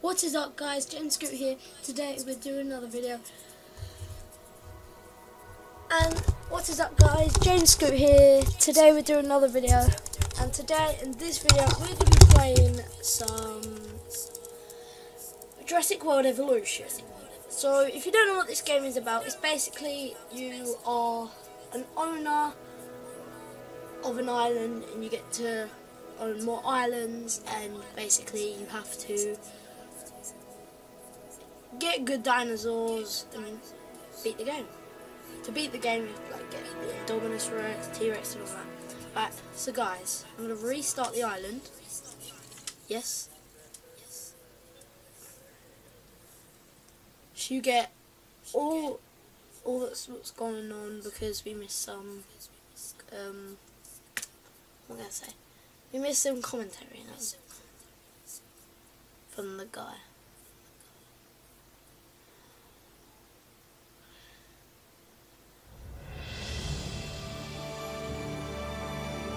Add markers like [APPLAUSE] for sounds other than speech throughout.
What is up guys, James Scoot here. Today we're doing another video. And what is up guys, James Scoot here. Today we're doing another video. And today in this video we're going to be playing some Jurassic World Evolution. So if you don't know what this game is about, it's basically you are an owner of an island and you get to own more islands and basically you have to get good dinosaurs and beat the game. To beat the game, you have to, like get the Indominus Rex, T-Rex and all that. Right, so guys, I'm gonna restart the island. Yes. So you get all all that's what's going on because we missed some um what am I gonna say? We missed some commentary that's from the guy.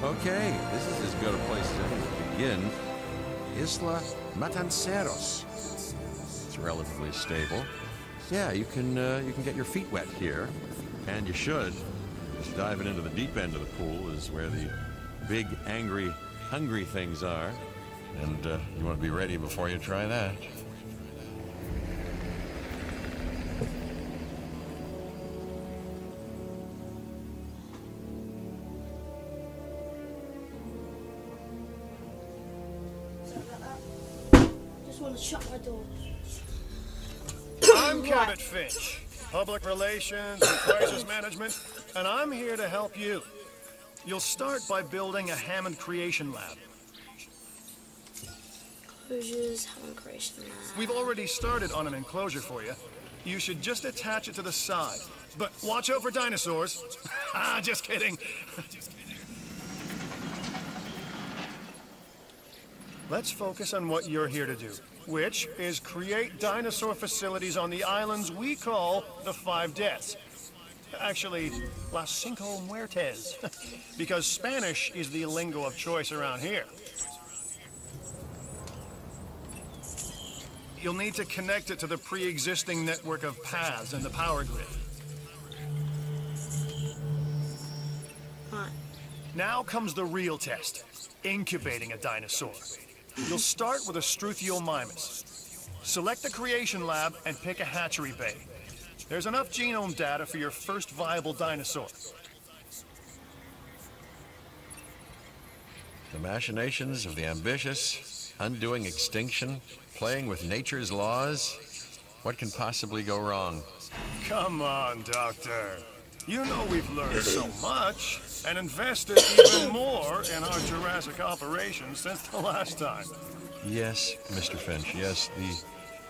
Okay, this is as good a place to begin. Isla Matanceros. It's relatively stable. Yeah, you can uh, you can get your feet wet here, and you should. Just diving into the deep end of the pool is where the big, angry, hungry things are, and uh, you want to be ready before you try that. Finch, Public Relations and Crisis Management, and I'm here to help you. You'll start by building a Hammond Creation Lab. Hammond Creation Lab. We've already started on an enclosure for you. You should just attach it to the side. But watch out for dinosaurs. [LAUGHS] ah, just kidding. Let's focus on what you're here to do, which is create dinosaur facilities on the islands we call the Five Deaths. Actually, Las Cinco Muertes, [LAUGHS] because Spanish is the lingo of choice around here. You'll need to connect it to the pre-existing network of paths and the power grid. Now comes the real test, incubating a dinosaur. You'll start with a Struthiomimus. Select the creation lab and pick a hatchery bay. There's enough genome data for your first viable dinosaur. The machinations of the ambitious, undoing extinction, playing with nature's laws. What can possibly go wrong? Come on, Doctor. You know we've learned so much and invested even more in our Jurassic operations since the last time. Yes, Mr. Finch, yes, the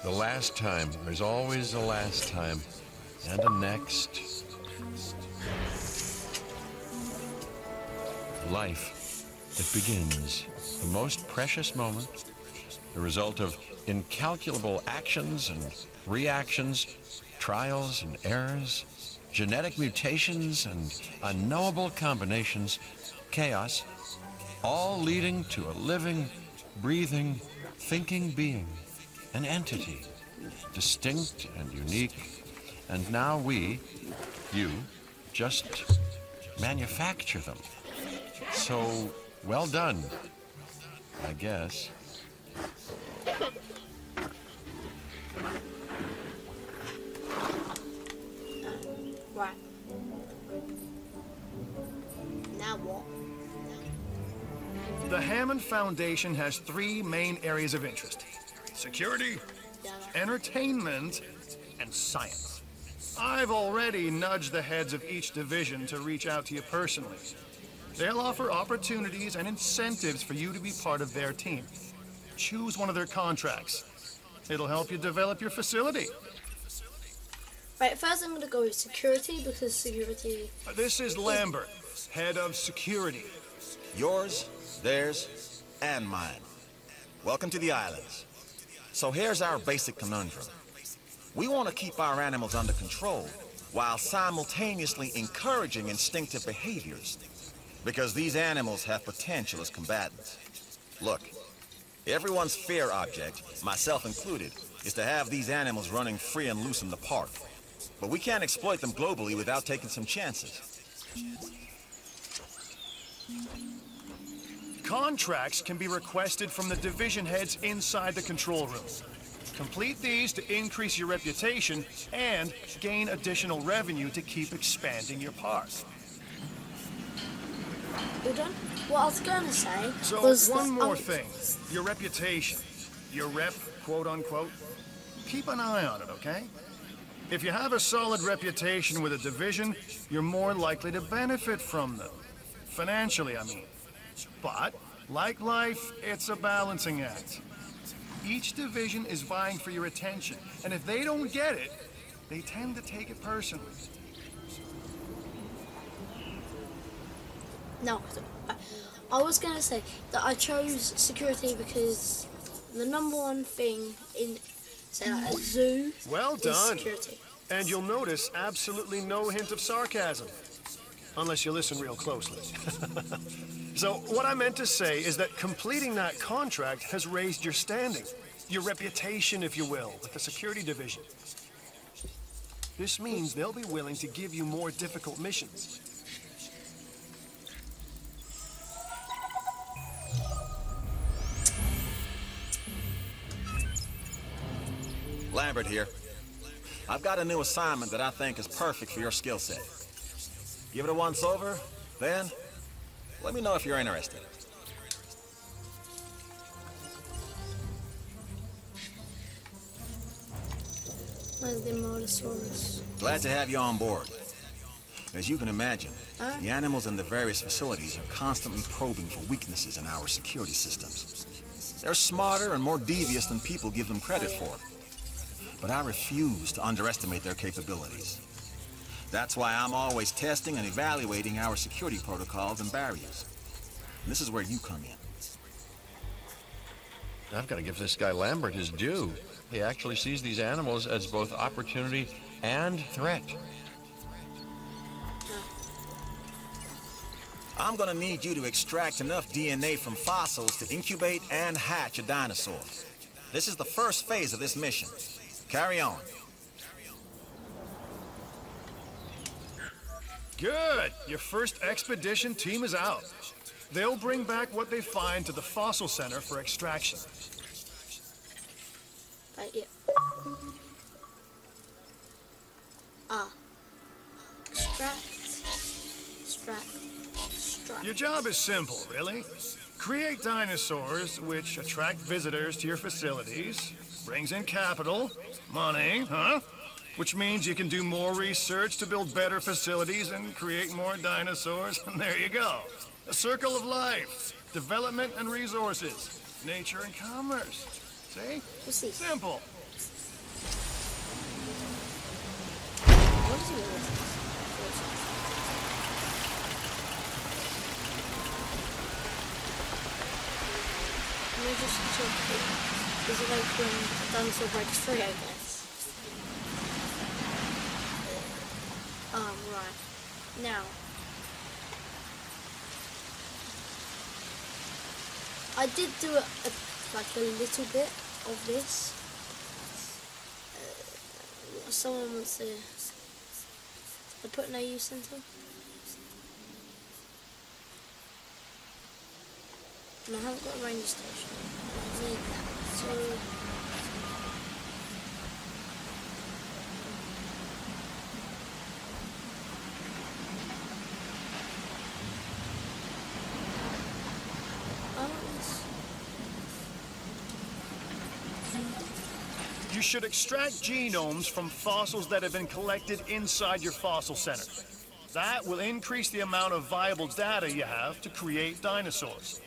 the last time. There's always a last time. And a next. Life. It begins. The most precious moment. The result of incalculable actions and reactions, trials and errors, genetic mutations and unknowable combinations, chaos, all leading to a living, breathing, thinking being, an entity, distinct and unique. And now we, you, just manufacture them. So, well done, I guess. Now what? The Hammond Foundation has three main areas of interest. Security, entertainment, and science. I've already nudged the heads of each division to reach out to you personally. They'll offer opportunities and incentives for you to be part of their team. Choose one of their contracts. It'll help you develop your facility. Right, first I'm gonna go with security because security This is Lambert, head of security. Yours, theirs, and mine. Welcome to the islands. So here's our basic conundrum. We want to keep our animals under control while simultaneously encouraging instinctive behaviors. Because these animals have potential as combatants. Look, Everyone's fear object, myself included, is to have these animals running free and loose in the park. But we can't exploit them globally without taking some chances. Contracts can be requested from the division heads inside the control room. Complete these to increase your reputation and gain additional revenue to keep expanding your park. All done? What I was going to say So, was one more thing. Your reputation. Your rep, quote unquote. Keep an eye on it, okay? If you have a solid reputation with a division, you're more likely to benefit from them. Financially, I mean. But, like life, it's a balancing act. Each division is vying for your attention, and if they don't get it, they tend to take it personally. No, I- I was going to say that I chose security because the number one thing in, say, like a zoo Well is done. security. And you'll notice absolutely no hint of sarcasm. Unless you listen real closely. [LAUGHS] so, what I meant to say is that completing that contract has raised your standing, your reputation, if you will, with the security division. This means they'll be willing to give you more difficult missions. Lambert here. I've got a new assignment that I think is perfect for your skill set. Give it a once over, then let me know if you're interested. The? Glad to have you on board. As you can imagine, Huh? the animals in the various facilities are constantly probing for weaknesses in our security systems. They're smarter and more devious than people give them credit for. But I refuse to underestimate their capabilities. That's why I'm always testing and evaluating our security protocols and barriers. And this is where you come in. I've got to give this guy Lambert his due. He actually sees these animals as both opportunity and threat. I'm gonna need you to extract enough DNA from fossils to incubate and hatch a dinosaur. This is the first phase of this mission. Carry on. Good! Your first expedition team is out. They'll bring back what they find to the Fossil Center for extraction. Right, yeah. Ah. Extract. Extract. Your job is simple, really. Create dinosaurs which attract visitors to your facilities, brings in capital, money, huh? Which means you can do more research to build better facilities and create more dinosaurs, and [LAUGHS] there you go. A circle of life, development and resources, nature and commerce. See? Simple. Is it Can I just check it? Is it like when a dinosaur breaks free, I guess? Um, right. Now. I did do a, a like a little bit of this. Uh, someone wants to put no use into. And I haven't got a range station. I need that. So I want this. You should extract genomes from fossils that have been collected inside your fossil center. That will increase the amount of viable data you have to create dinosaurs.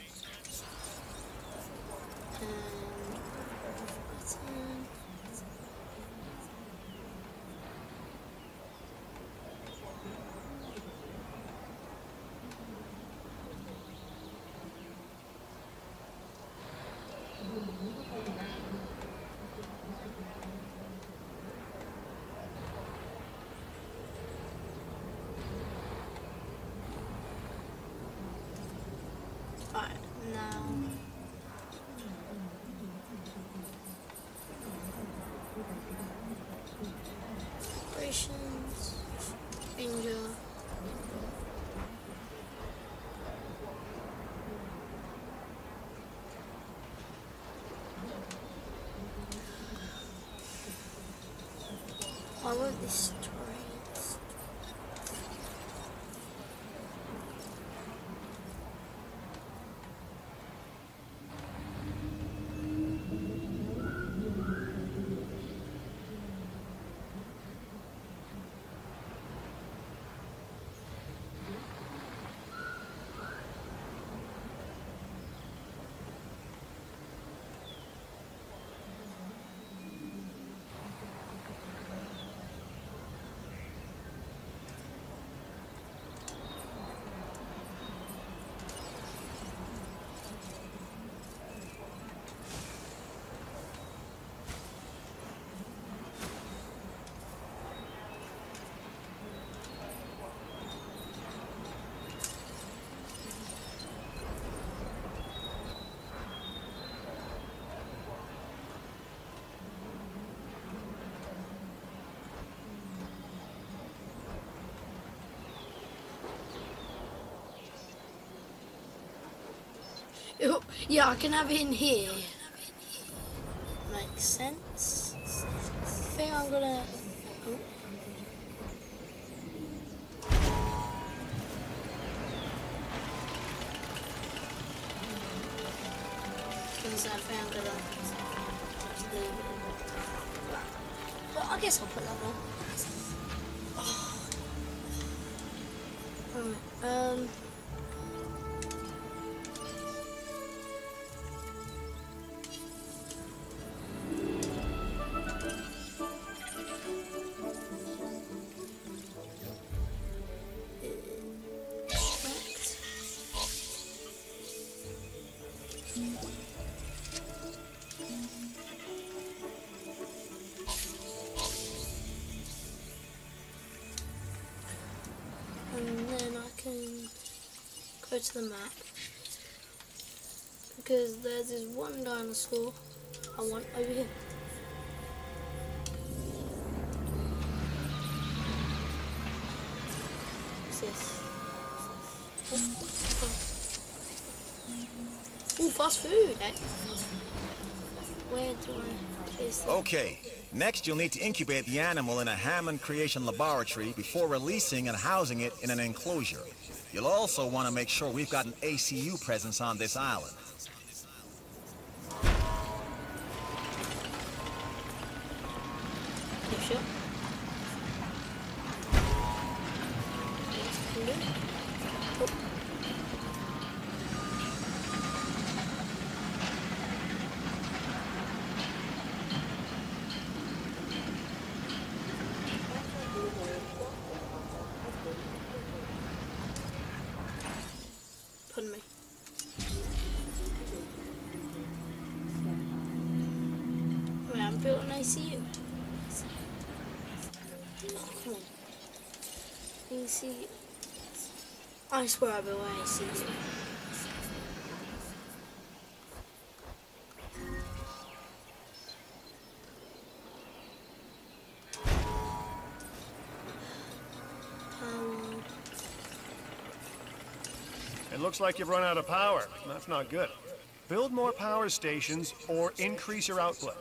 Oh, yeah, I can have it in here. Makes sense. I think I'm gonna. To the map because there's this one dinosaur I want over here. Oh, fast food, eh? Where do I place that? Okay, next you'll need to incubate the animal in a Hammond Creation Laboratory before releasing and housing it in an enclosure. You'll also want to make sure we've got an ACU presence on this island. See you. It looks like you've run out of power. That's not good. Build more power stations or increase your output.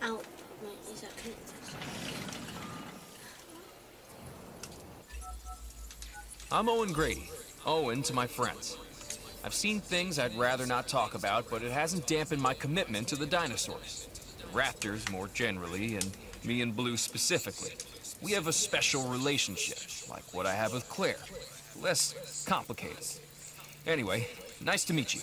Out. Wait, is that connected? I'm Owen Grady. Owen to my friends. I've seen things I'd rather not talk about, but it hasn't dampened my commitment to the dinosaurs. The raptors more generally, and me and Blue specifically. We have a special relationship, like what I have with Claire. Less complicated. Anyway, nice to meet you.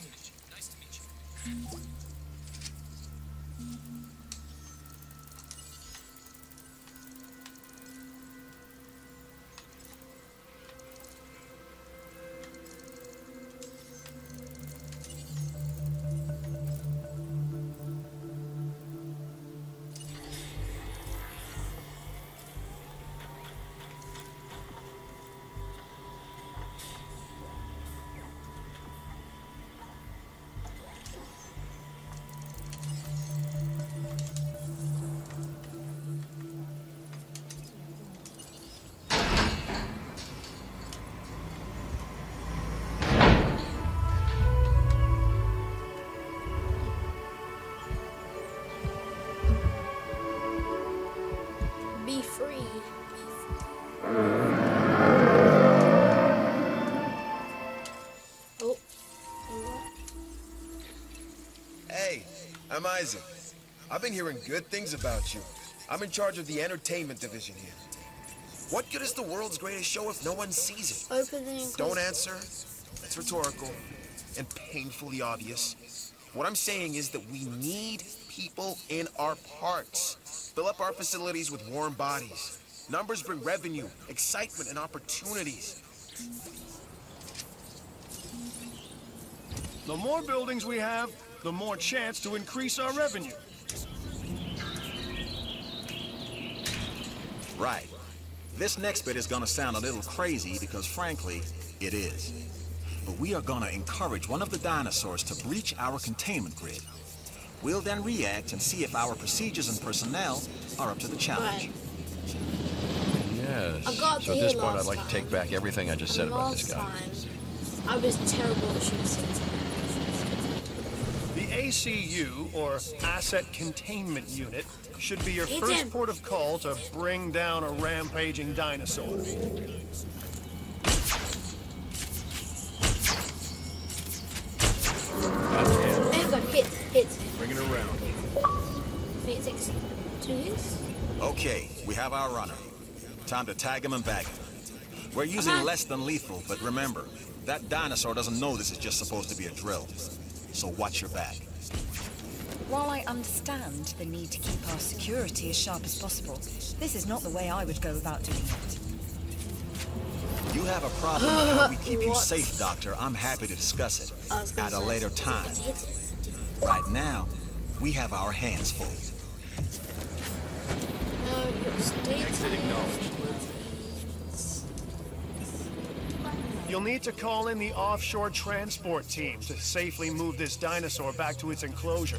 I'm Isaac. I've been hearing good things about you. I'm in charge of the entertainment division here. What good is the world's greatest show if no one sees it? Opening and Don't answer. That's rhetorical and painfully obvious. What I'm saying is that we need people in our parks. Fill up our facilities with warm bodies. Numbers bring revenue, excitement, and opportunities. The more buildings we have, the more chance to increase our revenue. Right. This next bit is gonna sound a little crazy because frankly, it is. But we are gonna encourage one of the dinosaurs to breach our containment grid. We'll then react and see if our procedures and personnel are up to the challenge. Right. Yes. So at this point, I'd last like to take back everything I just said about this Last guy. time, I was terrible at shooting. The ACU, or Asset Containment Unit, should be your first port of call to bring down a rampaging dinosaur. There you go, hit, hit. Bring it around. I think it two hits. Okay, we have our runner. Time to tag him and bag him. We're using Uh-huh. less than lethal, but remember, that dinosaur doesn't know this is just supposed to be a drill. So watch your back. While I understand the need to keep our security as sharp as possible, this is not the way I would go about doing it. You have a problem with how we keep you [LAUGHS] safe, Doctor. I'm happy to discuss it I was gonna at a later time. gonna hit it? Right now, we have our hands full. No, your Exit acknowledged. You'll need to call in the offshore transport team to safely move this dinosaur back to its enclosure.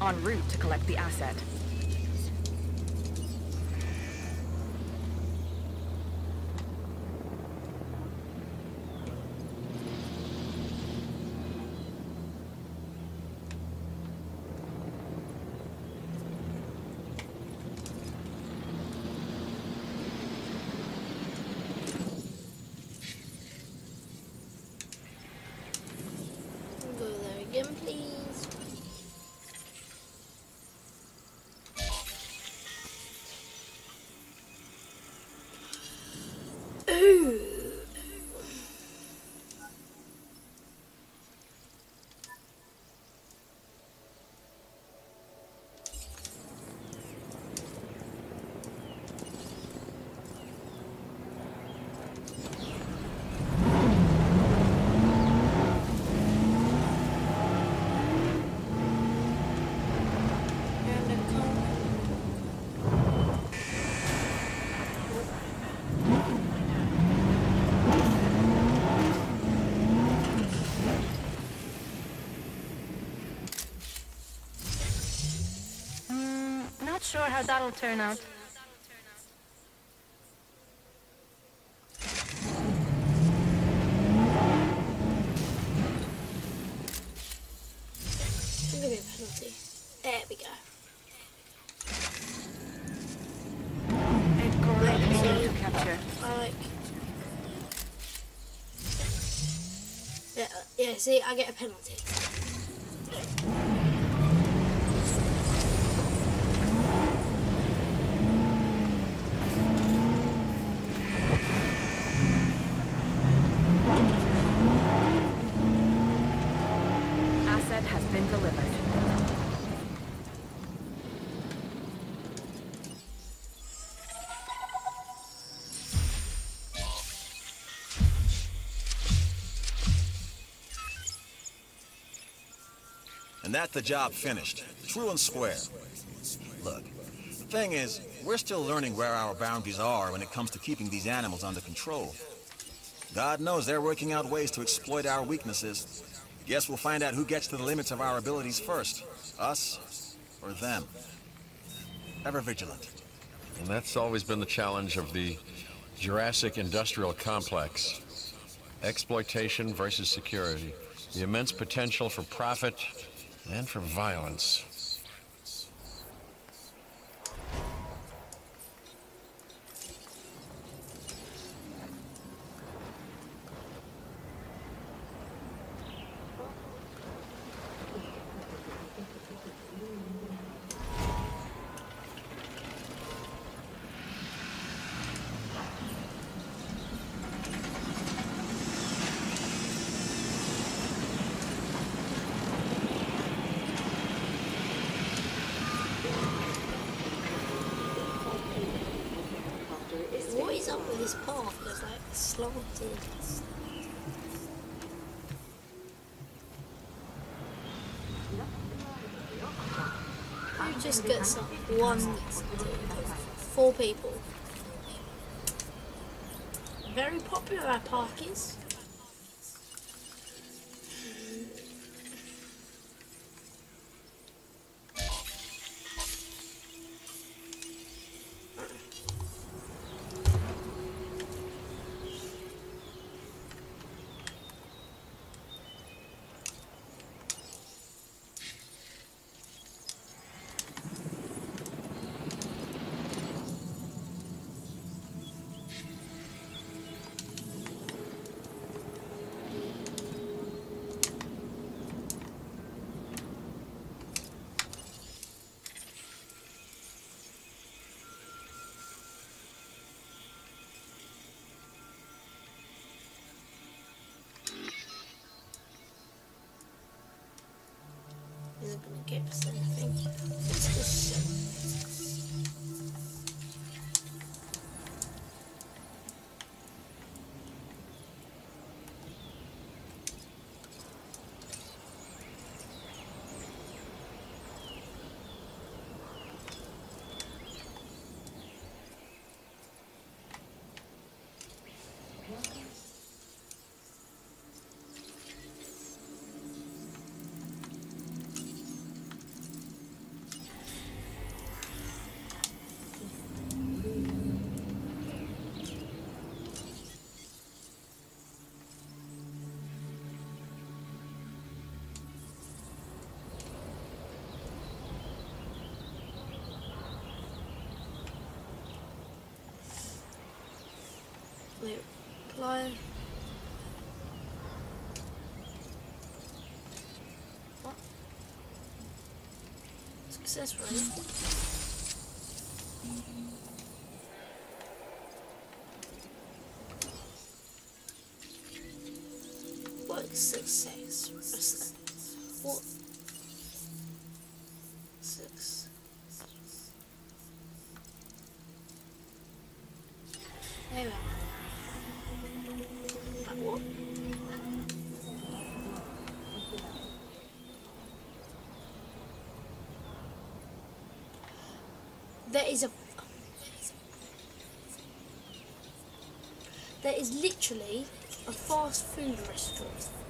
En route to collect the asset. Go there again, please. Ooh. And a con- Mm, not sure how that'll turn out. Give me a penalty. There we go. A great area to capture. I like. Yeah, yeah. See, I get a penalty. And that's the job finished. True and square. Look, the thing is, we're still learning where our boundaries are when it comes to keeping these animals under control. God knows they're working out ways to exploit our weaknesses. Guess we'll find out who gets to the limits of our abilities first. Us or them. Ever vigilant. And that's always been the challenge of the Jurassic industrial complex. Exploitation versus security. The immense potential for profit and for violence. this path. There's like slanted. You just get some Isn't gonna give Wait, apply. What? Success rate. What success? What? Six. There There is a. There is literally a fast food restaurant.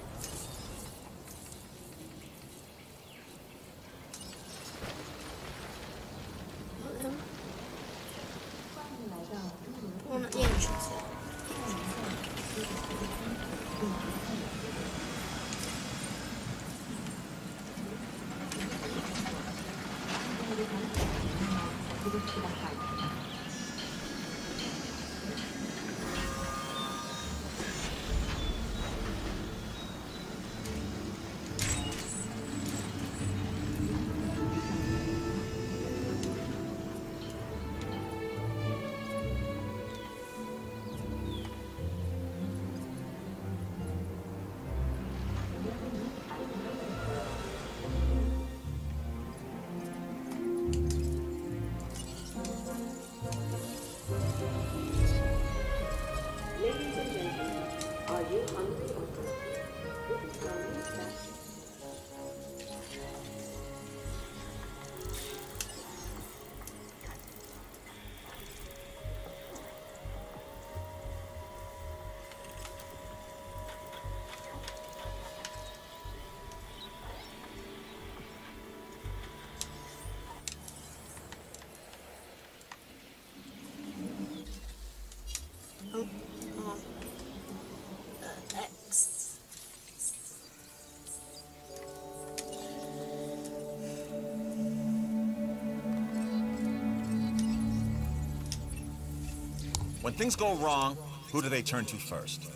When things go wrong, who do they turn to first?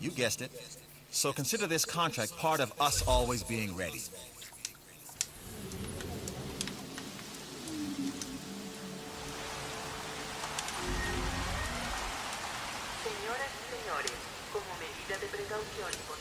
You guessed it. So consider this contract part of us always being ready. Señoras y señores, como medida de precaución y por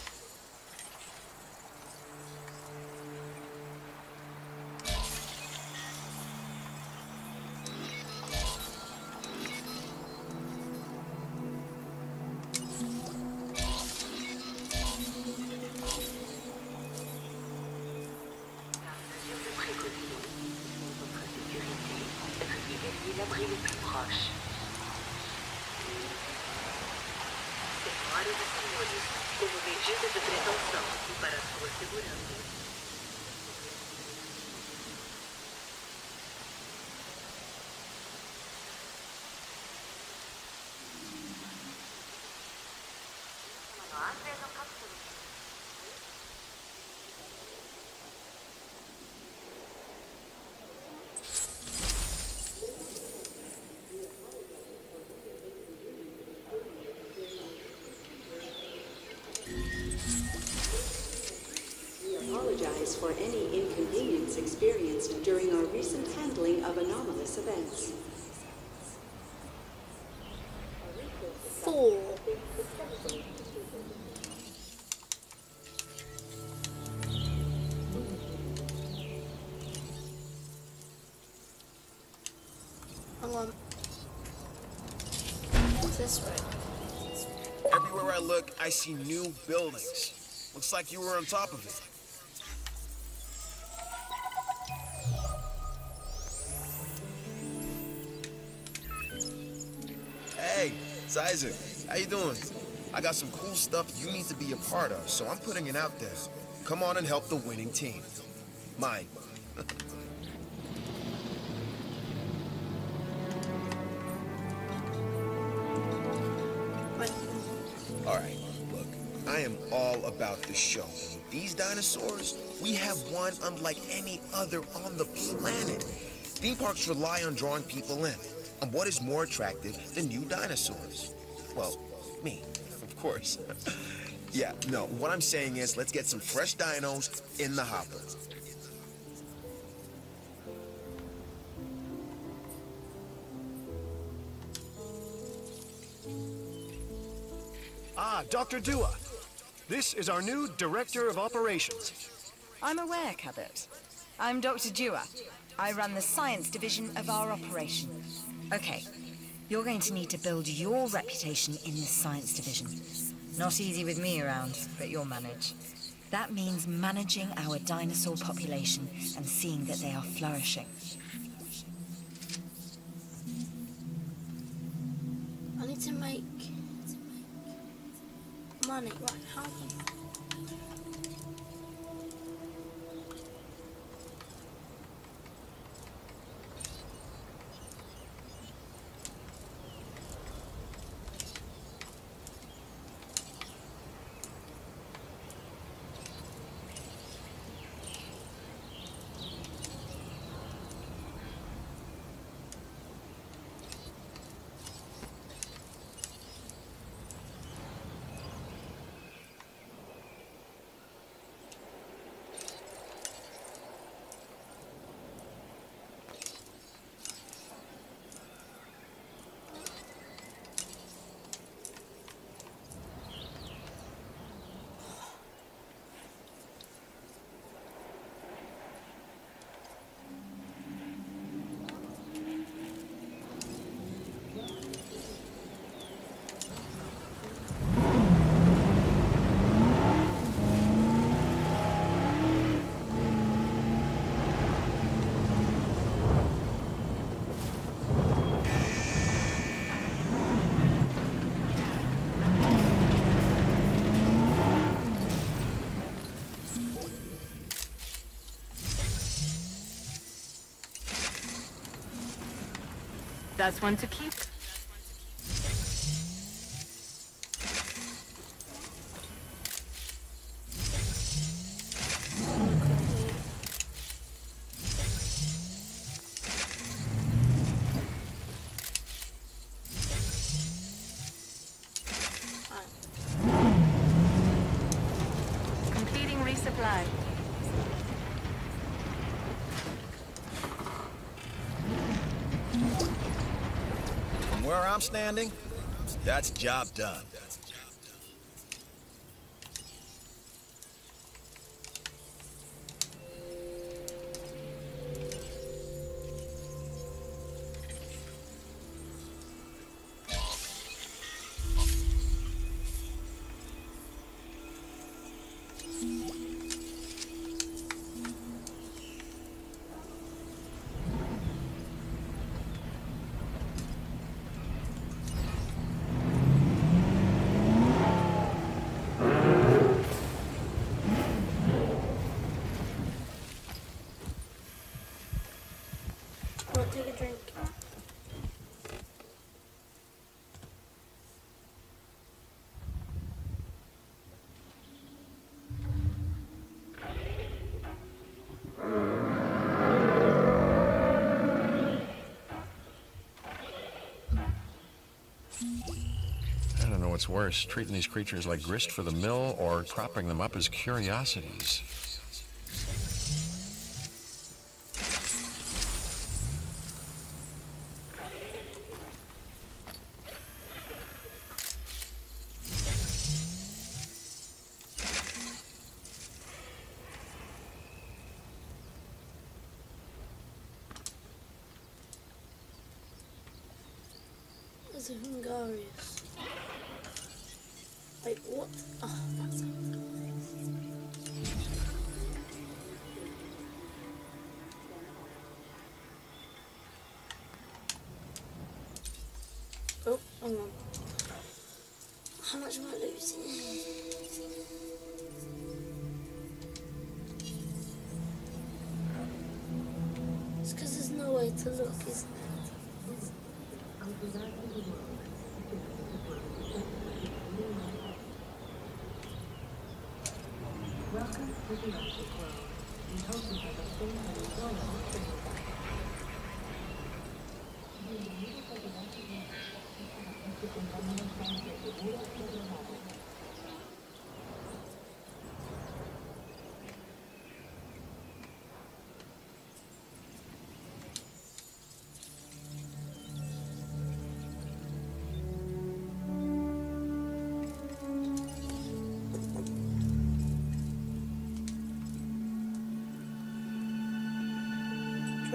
for any inconvenience experienced during our recent handling of anomalous events. Four. Hang on. What's this way? Everywhere I look, I see new buildings. Looks like you were on top of it. How you doing? I got some cool stuff you need to be a part of, so I'm putting it out there. Come on and help the winning team. Mine. [LAUGHS] All right, look, I am all about the show. These dinosaurs, we have one unlike any other on the planet. Theme parks rely on drawing people in. And what is more attractive than new dinosaurs? Well, me, of course. yeah, no, what I'm saying is let's get some fresh dinos in the hopper. Ah, Dr. Dua. This is our new Director of Operations. I'm aware, Cabot. I'm Dr. Dua. I run the science division of our operation. Okay, you're going to need to build your reputation in the science division. Not easy with me around, but you'll manage. That means managing our dinosaur population and seeing that they are flourishing. I need to make money. Right, how That's one to keep. I'm standing, that's job done. Take a drink. I don't know what's worse, treating these creatures like grist for the mill or propping them up as curiosities.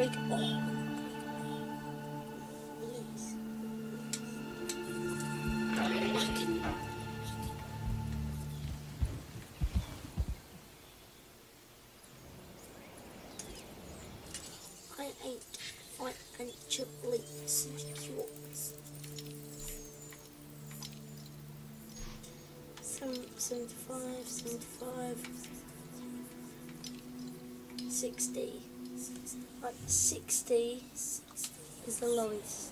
Please. I can. I ain't financially secure. Seven, 75, 75, 60. Like 60 is the lowest.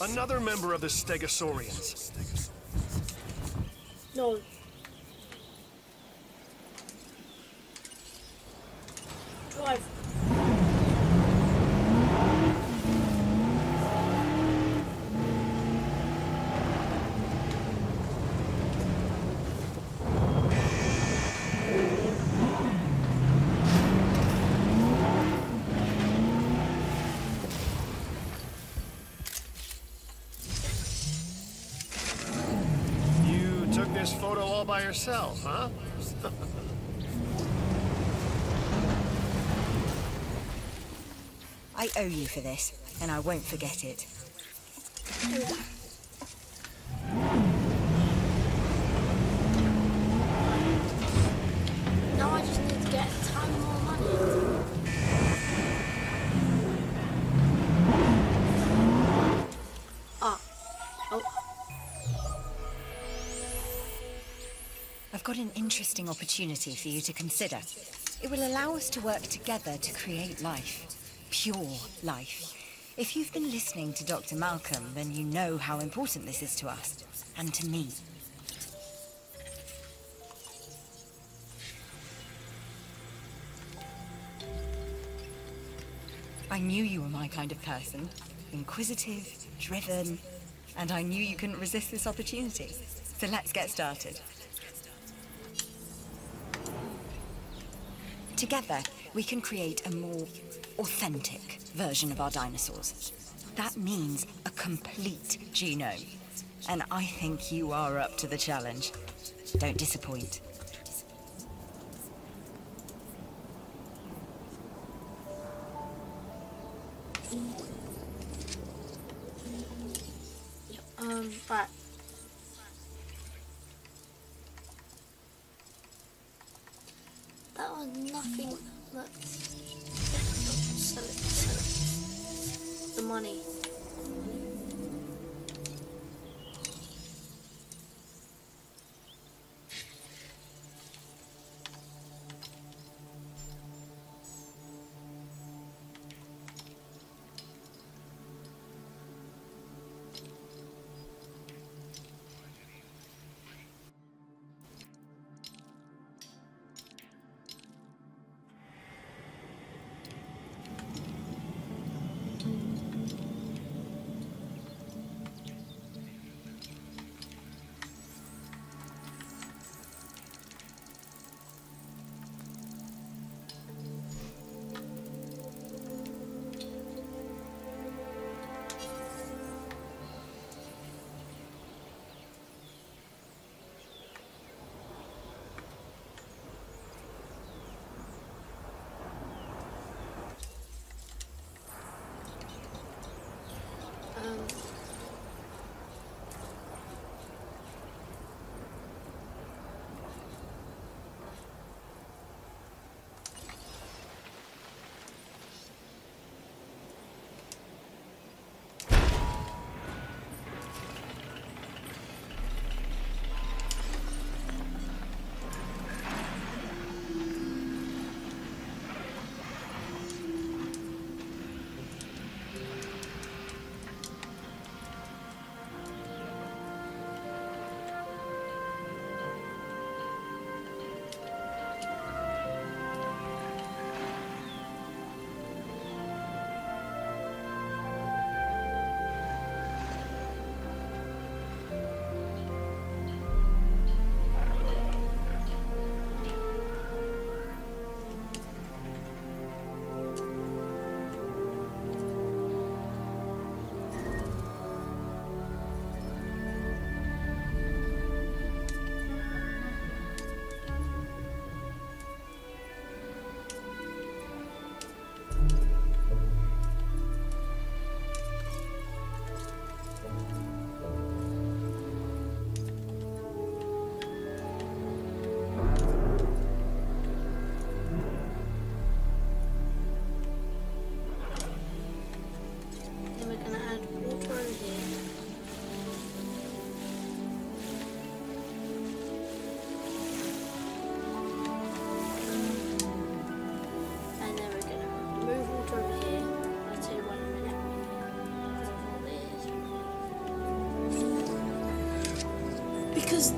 Ah. Another member of the Stegosaurians. No. you for this, and I won't forget it. Now I just need to get a ton more money. Ah. Oh. I've got an interesting opportunity for you to consider. It will allow us to work together to create life. Pure life. If you've been listening to Dr. Malcolm, then you know how important this is to us. And to me. I knew you were my kind of person. Inquisitive, driven, and I knew you couldn't resist this opportunity. So let's get started. Together, we can create a more authentic version of our dinosaurs. That means a complete genome. And I think you are up to the challenge. Don't disappoint.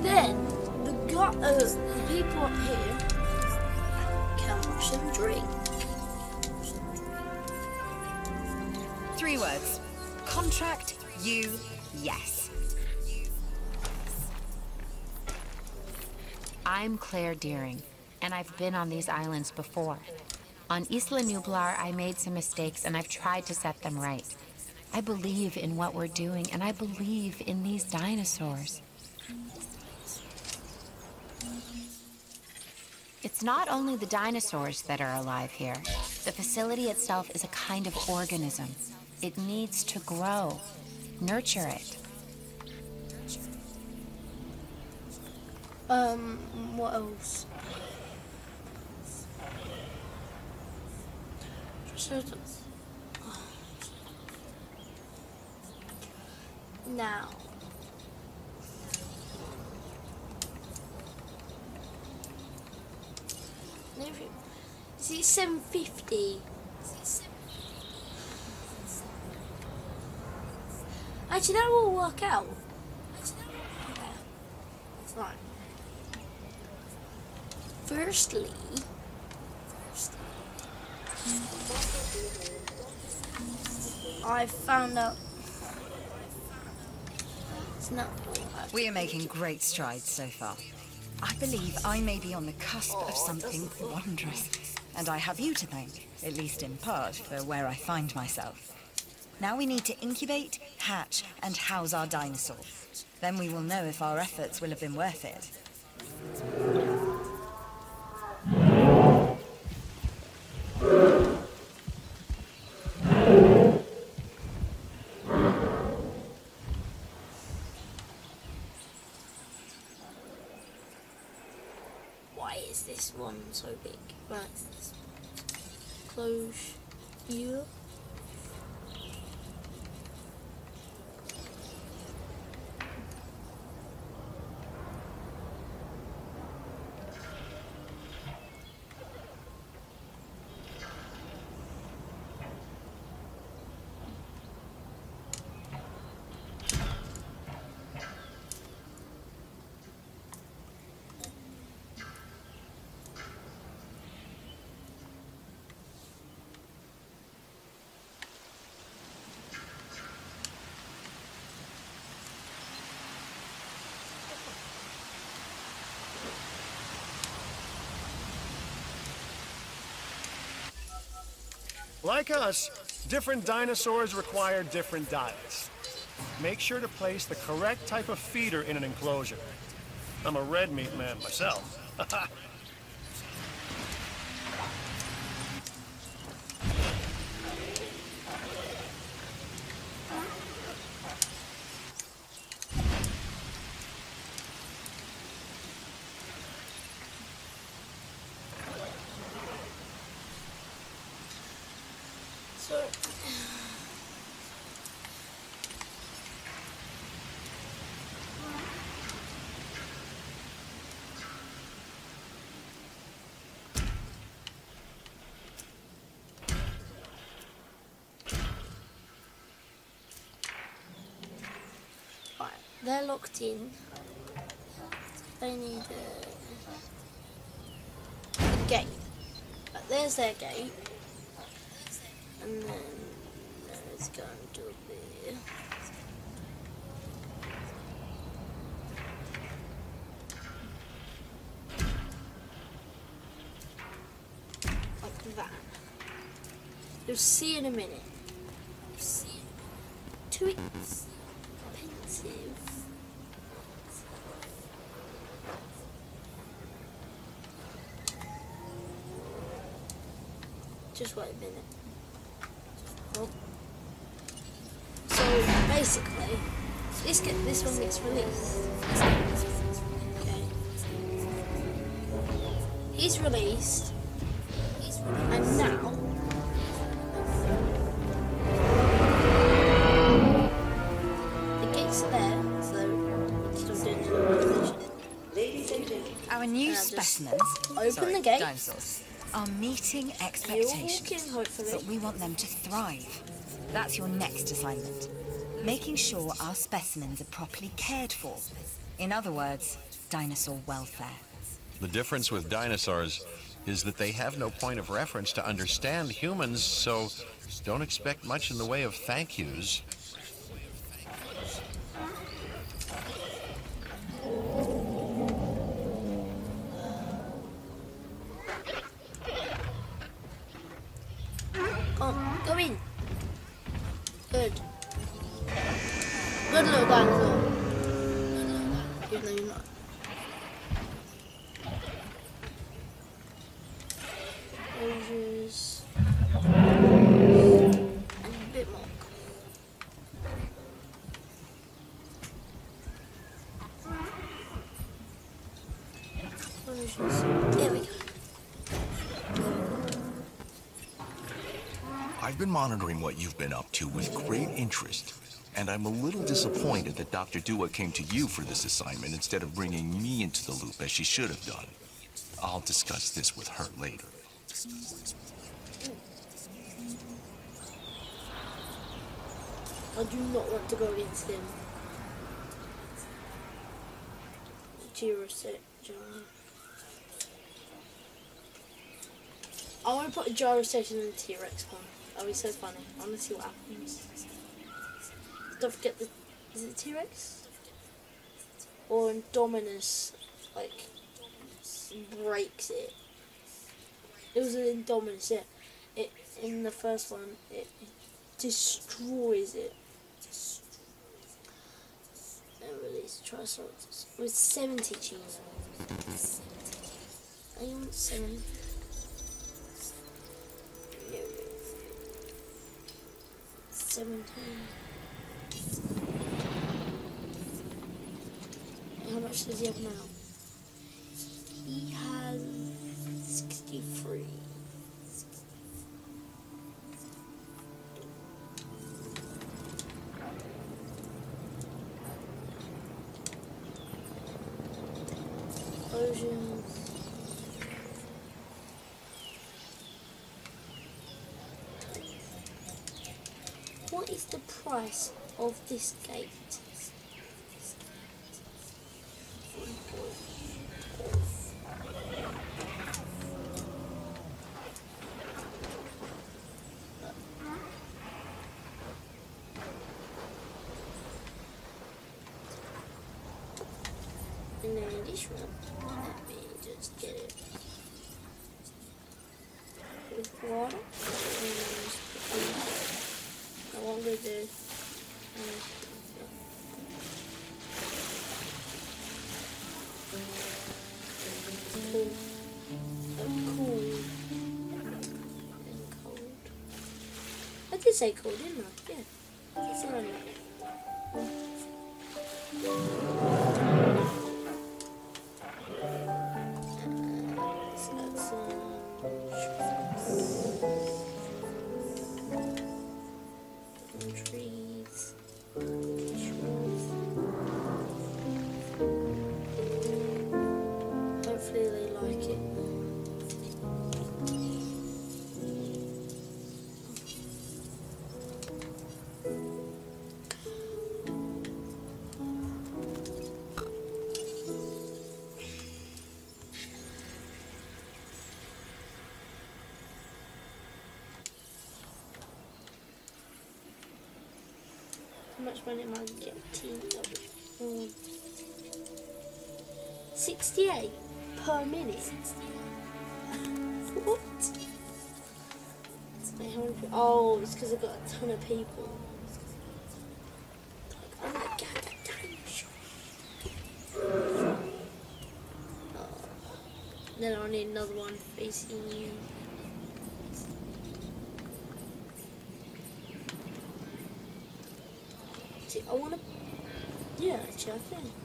Then the gu- uh, the people up here can watch them drink. Three words. Contract you yes. I'm Claire Dearing, and I've been on these islands before. On Isla Nublar, I made some mistakes, and I've tried to set them right. I believe in what we're doing, and I believe in these dinosaurs. It's not only the dinosaurs that are alive here. The facility itself is a kind of organism. It needs to grow. Nurture it. Um, what else? Now, Is it 750? Actually, that will work out. Right. Firstly, I found out. It's not. We are making great strides so far. I believe I may be on the cusp of something wondrous. And I have you to thank, at least in part, for where I find myself. Now we need to incubate, hatch, and house our dinosaur. Then we will know if our efforts will have been worth it. Why is this one so big? Right. Close here. Like us, different dinosaurs require different diets. Make sure to place the correct type of feeder in an enclosure. I'm a red meat man myself. [LAUGHS] So. Right, they're locked in. They need a, a gate. Right, there's their gate. And then there's going to be like that. You'll see in a minute. You'll see in a minute. Too expensive. Just wait a minute. Well, so basically, this get this one gets released. Okay. He's released, and now the gates are there, so still doing the animation. Ladies and gentlemen, Our new uh, Yeah, specimens, open sorry, the gate. dinosaurs, are meeting You'll walk expectations. in, hopefully. But we want them to thrive. That's your next assignment. Making sure our specimens are properly cared for. In other words, dinosaur welfare. The difference with dinosaurs is that they have no point of reference to understand humans, so don't expect much in the way of thank yous. Monitoring what you've been up to with great interest, and I'm a little disappointed that Dr. Dua came to you for this assignment instead of bringing me into the loop as she should have done. I'll discuss this with her later. I do not want to go against him. Gyroset, gyro. I want to put a gyro in the T-Rex one. That'll be so funny. I want to see what happens. Don't forget the... Is it T-Rex? Or Indominus, like, breaks it. It was an Indominus, yeah. It, in the first one, it destroys it. And release Triceratops with 70 cheese. I want 70. 17. How much does he have now? He has 63. Explosions. What is the price of this gate? And then this one, let me just get it with water. I did say cold, 68 per minute. [LAUGHS] What? Oh, it's because I've got a ton of people. Oh my god, that. Oh. Then I'll need another one facing you. See, I want to. Yeah, actually, I think.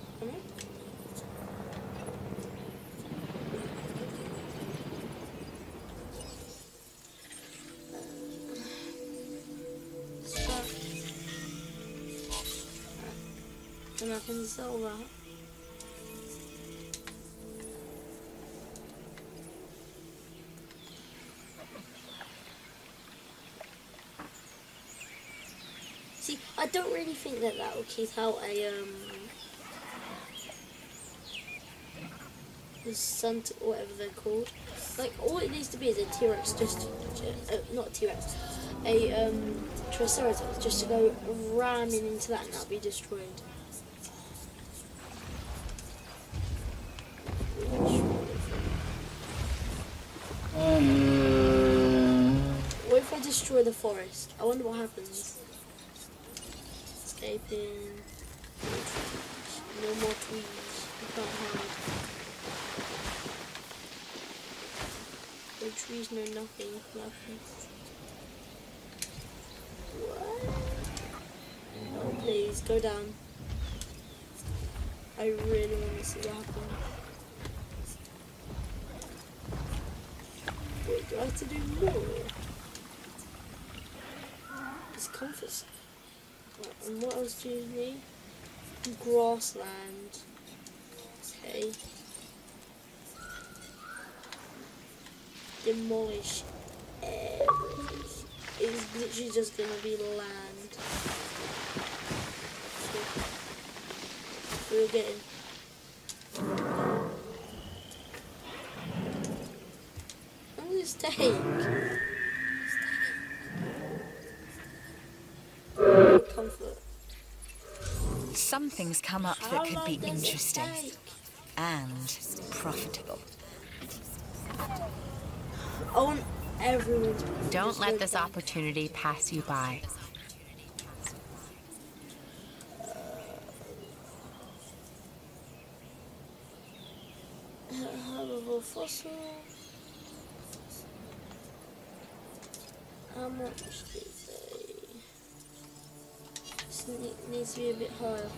See, I don't really think that that will keep out a um the or whatever they're called. Like all it needs to be is a T-Rex, just uh, not T-Rex, a um Triceratops, just to go ramming into that and that'll be destroyed. Forest? I wonder what happens. Escaping. No more trees. You can't hide. The trees know nothing. Nothing. What? Please, go down. I really want to see what happens. Wait, do I have to do more? Comfort. zone. And what else do you need? Grassland. Okay. demolish everything. It's literally just gonna be land. We're getting. Oh, How long this take? Something's come up that could be interesting and profitable. Everyone Don't let this opportunity pass you by. Uh, habitable fossil. How much did they? This needs to be a bit higher.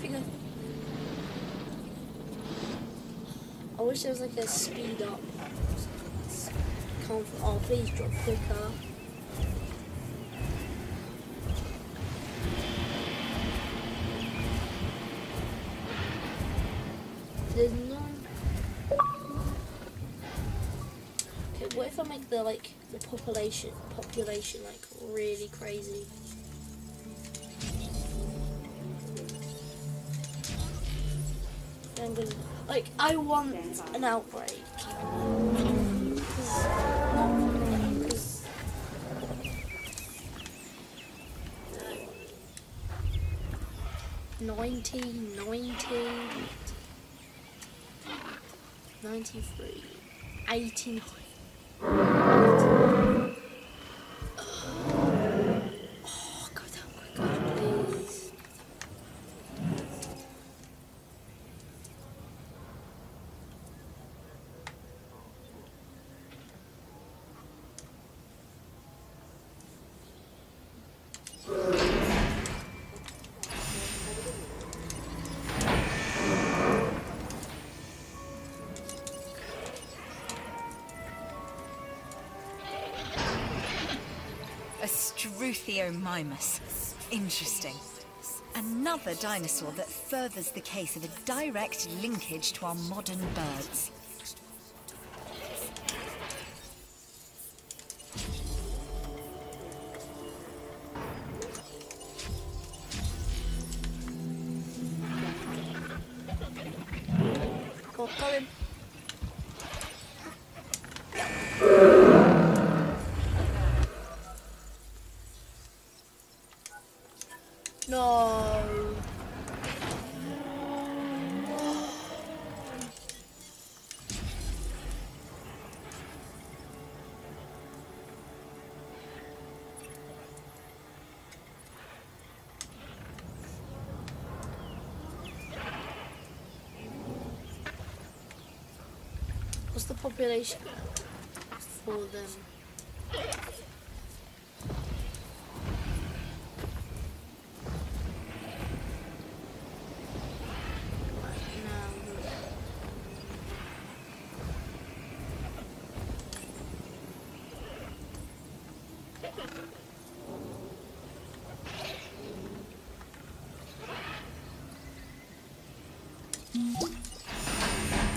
Figure. I wish there was like a speed up. Oh, please drop quicker. There's no. Okay, what if I make the like the population population like really crazy? Like I want an outbreak. Ninety, ninety, ninety-three, eighty. A Struthiomimus. Interesting. Another dinosaur that furthers the case of a direct linkage to our modern birds. What's the population for them?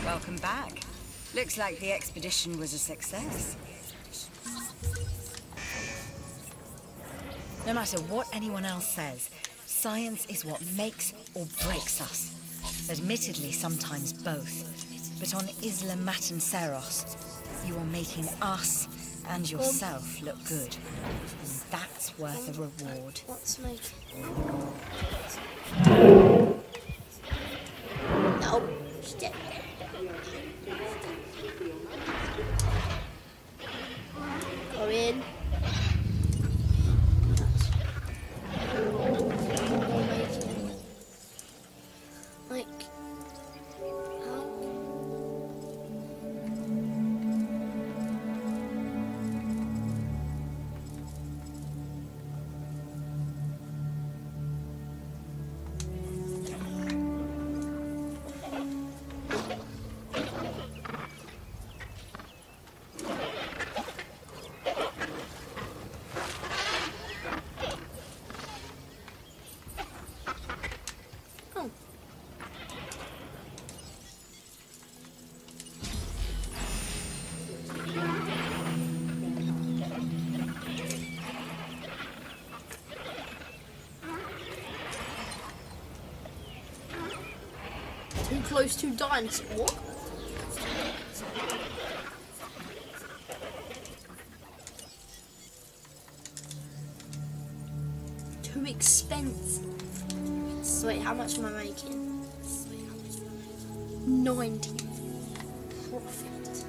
Welcome back. Looks like the expedition was a success. No matter what anyone else says, science is what makes or breaks us. Admittedly, sometimes both. But on Isla Matanceros, you are making us and yourself look good. And that's worth a reward. Let's make. No. Close to dinosaur. Too expensive. So wait, how much am I making? 90 profit.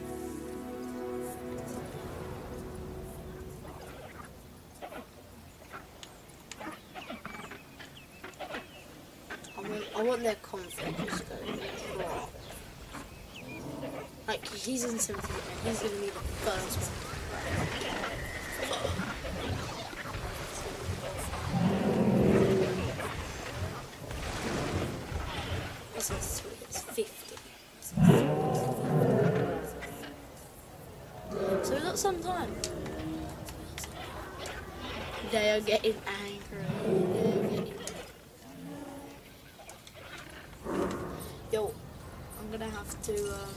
I want, I want their confidence to drop. Like, he's in 70 and he's gonna be the first one. This is sweet, it's 50. So we got some time. They are getting angry. They are getting Yo, I'm gonna have to um,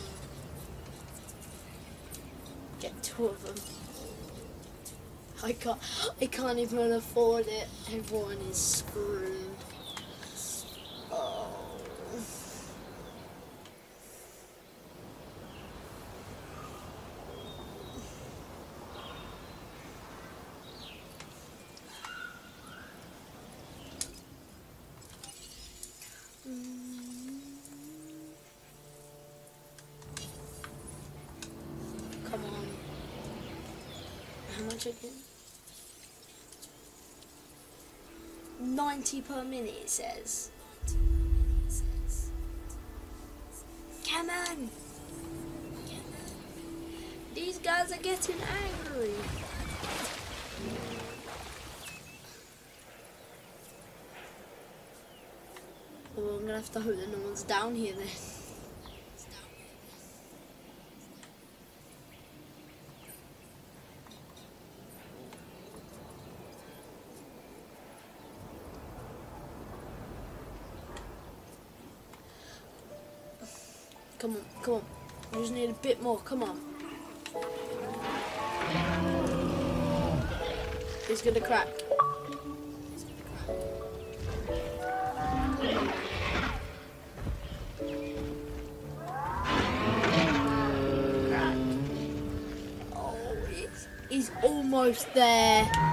get two of them. I can't. I can't even afford it. Everyone is screwed. Oh. Come on. How much again? 90 per minute it says. Come on! These guys are getting angry. Well, I'm gonna have to hope that no one's down here then. Come on, come on. We just need a bit more. Come on. He's gonna crack. Crack. Oh, he's, he's almost there.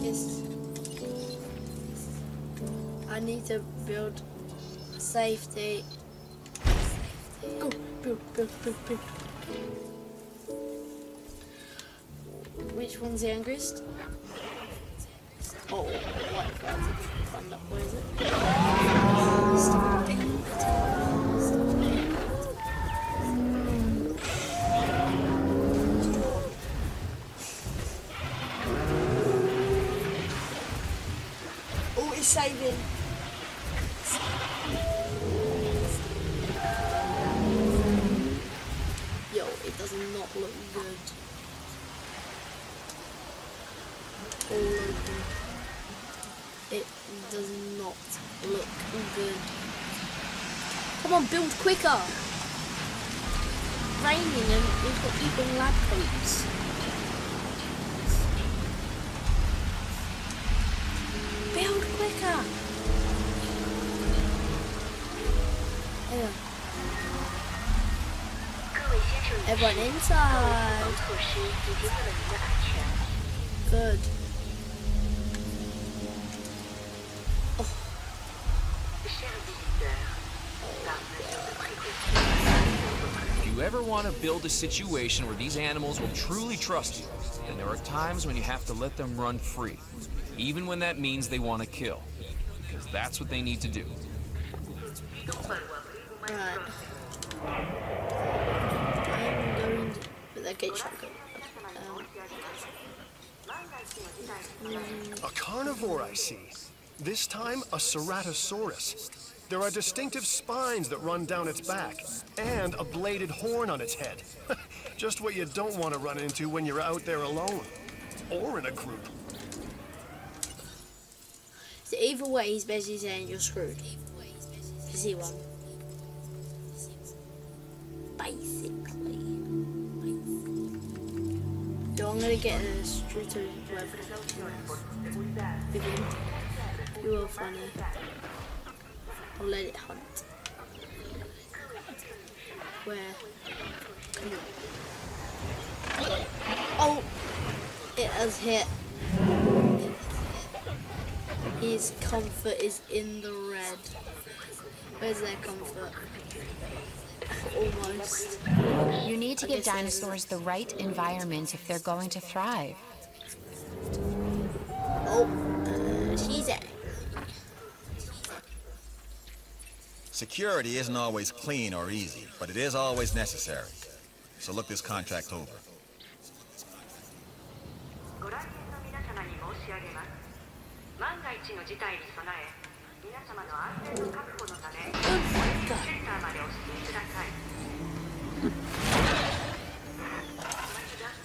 Yes. I need to build safety. Go, build, build, build, build. Which one's the angriest? Oh, what? Thunder. Where is it? Quicker. Raining and we've got people in lab coats. Build quicker. Everyone inside. Good. Build a situation where these animals will truly trust you, then there are times when you have to let them run free, even when that means they want to kill, because that's what they need to do. Right. I'm going to put that gate shotgun. A carnivore, I see. This time, a Ceratosaurus. There are distinctive spines that run down its back, and a bladed horn on its head. [LAUGHS] Just what you don't want to run into when you're out there alone. Or in a group. So either way, he's basically saying you're screwed. Is he one? Basically. So I'm gonna get a web. Begin. You find it. I'll let it hunt. Where? Oh! It has hit. His comfort is in the red. Where's their comfort? Almost. You need to I give dinosaurs the right environment if they're going to thrive. Oh, uh, she's at. Security isn't always clean or easy, but it is always necessary. So look this contract over.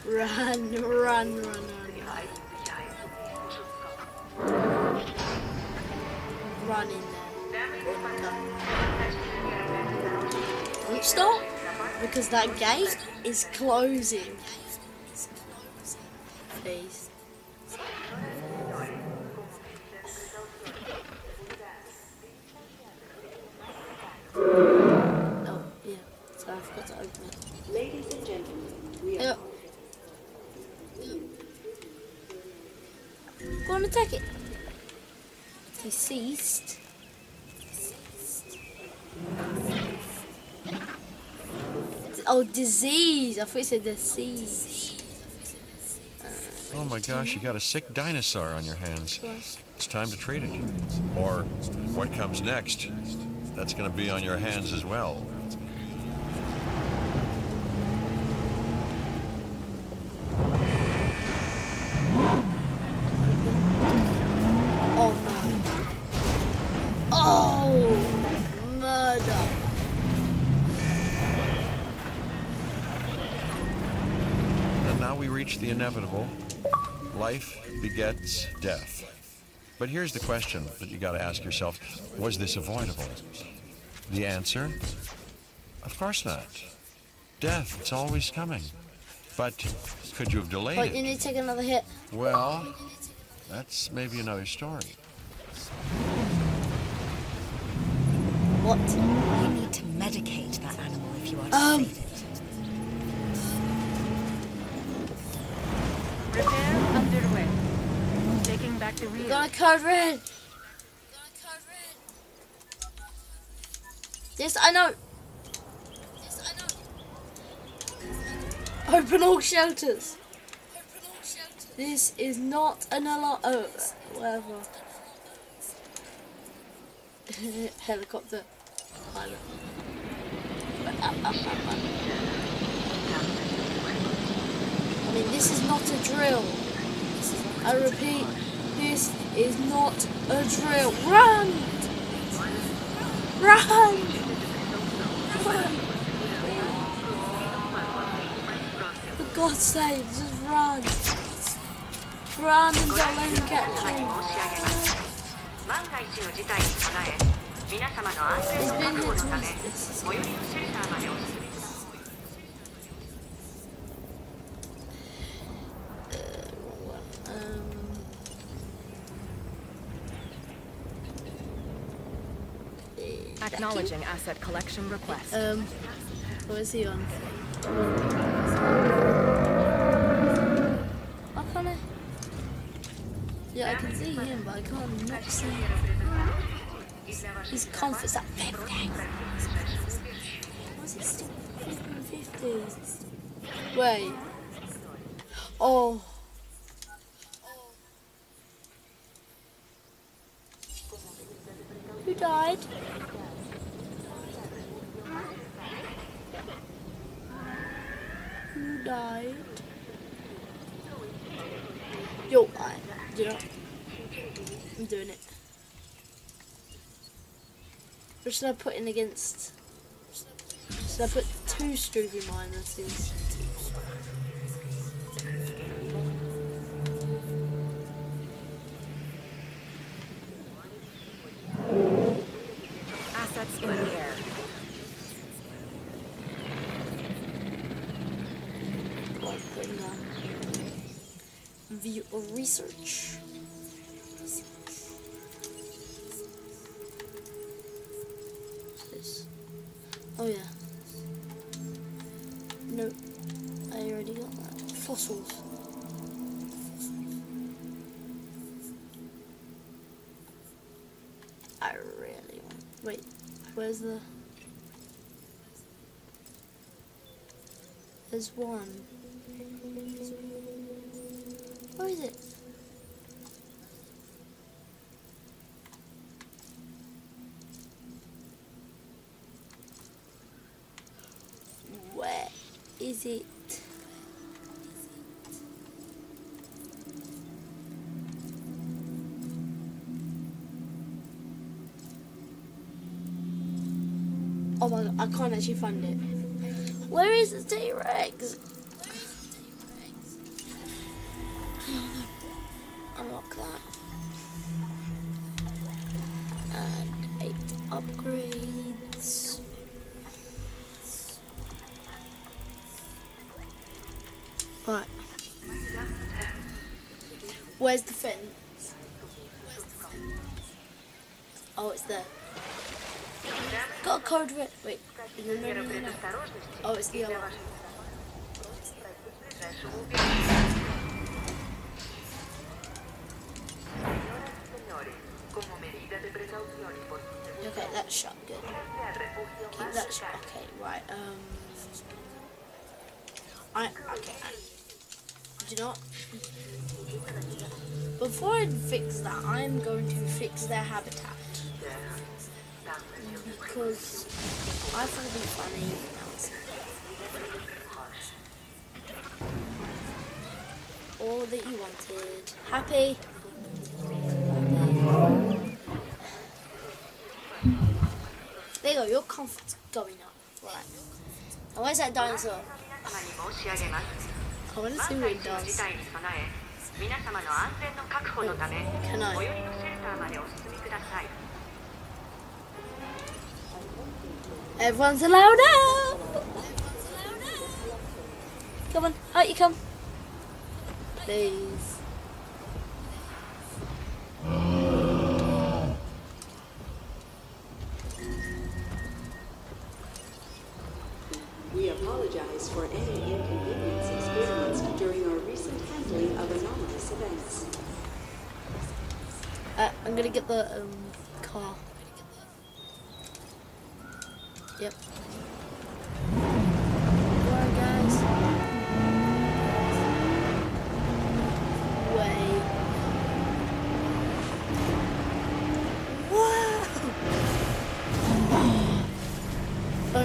Run, run, run. Running. Don't stop, because that gate is closing. Please. Oh, yeah. So I forgot to open it. Ladies and gentlemen, we are Yep. Go on, attack it. He Oh, disease. I thought you said disease. Oh my gosh, you got a sick dinosaur on your hands. It's time to treat it. Or what comes next? That's gonna be on your hands as well. Inevitable. Life begets death. But here's the question that you gotta ask yourself. Was this avoidable? The answer? Of course not. Death, it's always coming. But could you have delayed Wait, it? you need to take another hit. Well, that's maybe another story. What? You need to medicate that animal if you are to Um. save it. Repair underway. Taking back the rear. gonna code red. Yes, I know. This I know Open all shelters. This is not an alarm. Oh, whatever. [LAUGHS] Helicopter pilot. I mean, this is not a drill. I repeat, this is not a drill. Run! Run! Run! For God's sake, just run! Run and don't let him get you. It's been here twice. Acknowledging asset collection request. Um, what is he on? Why can't Yeah, I can see him, but I can't not see his comfort's at 50. What's it still 50? Wait. Oh. Who died? Yo, I'm doing it. Or should I put in against? Should I put two Struby minuses? Assets in the air. Like putting that. Or research. This? Oh yeah. No, I already got that. Fossils. I really want. Wait, where's the? There's one. Where is it? Where is it? Oh my god, I can't actually find it. Where is the T-Rex? Got code red. Wait. No, no, no, no. Oh, it's the other. Okay, that's shot Good. That shut. Okay, right. Um. I okay. I, do know? Before I fix that, I'm going to fix their habitat because I thought it'd be funny. All that you wanted. Happy? There you go, your comfort's going up. Right. Now where's that dinosaur? I want to see what it does. 皆様 Everyone's allowed out. Everyone's allowed out. Come on, out you come. Please. We apologize for any inconvenience experienced during our recent handling of anomalous events. Uh, I'm gonna get the. Um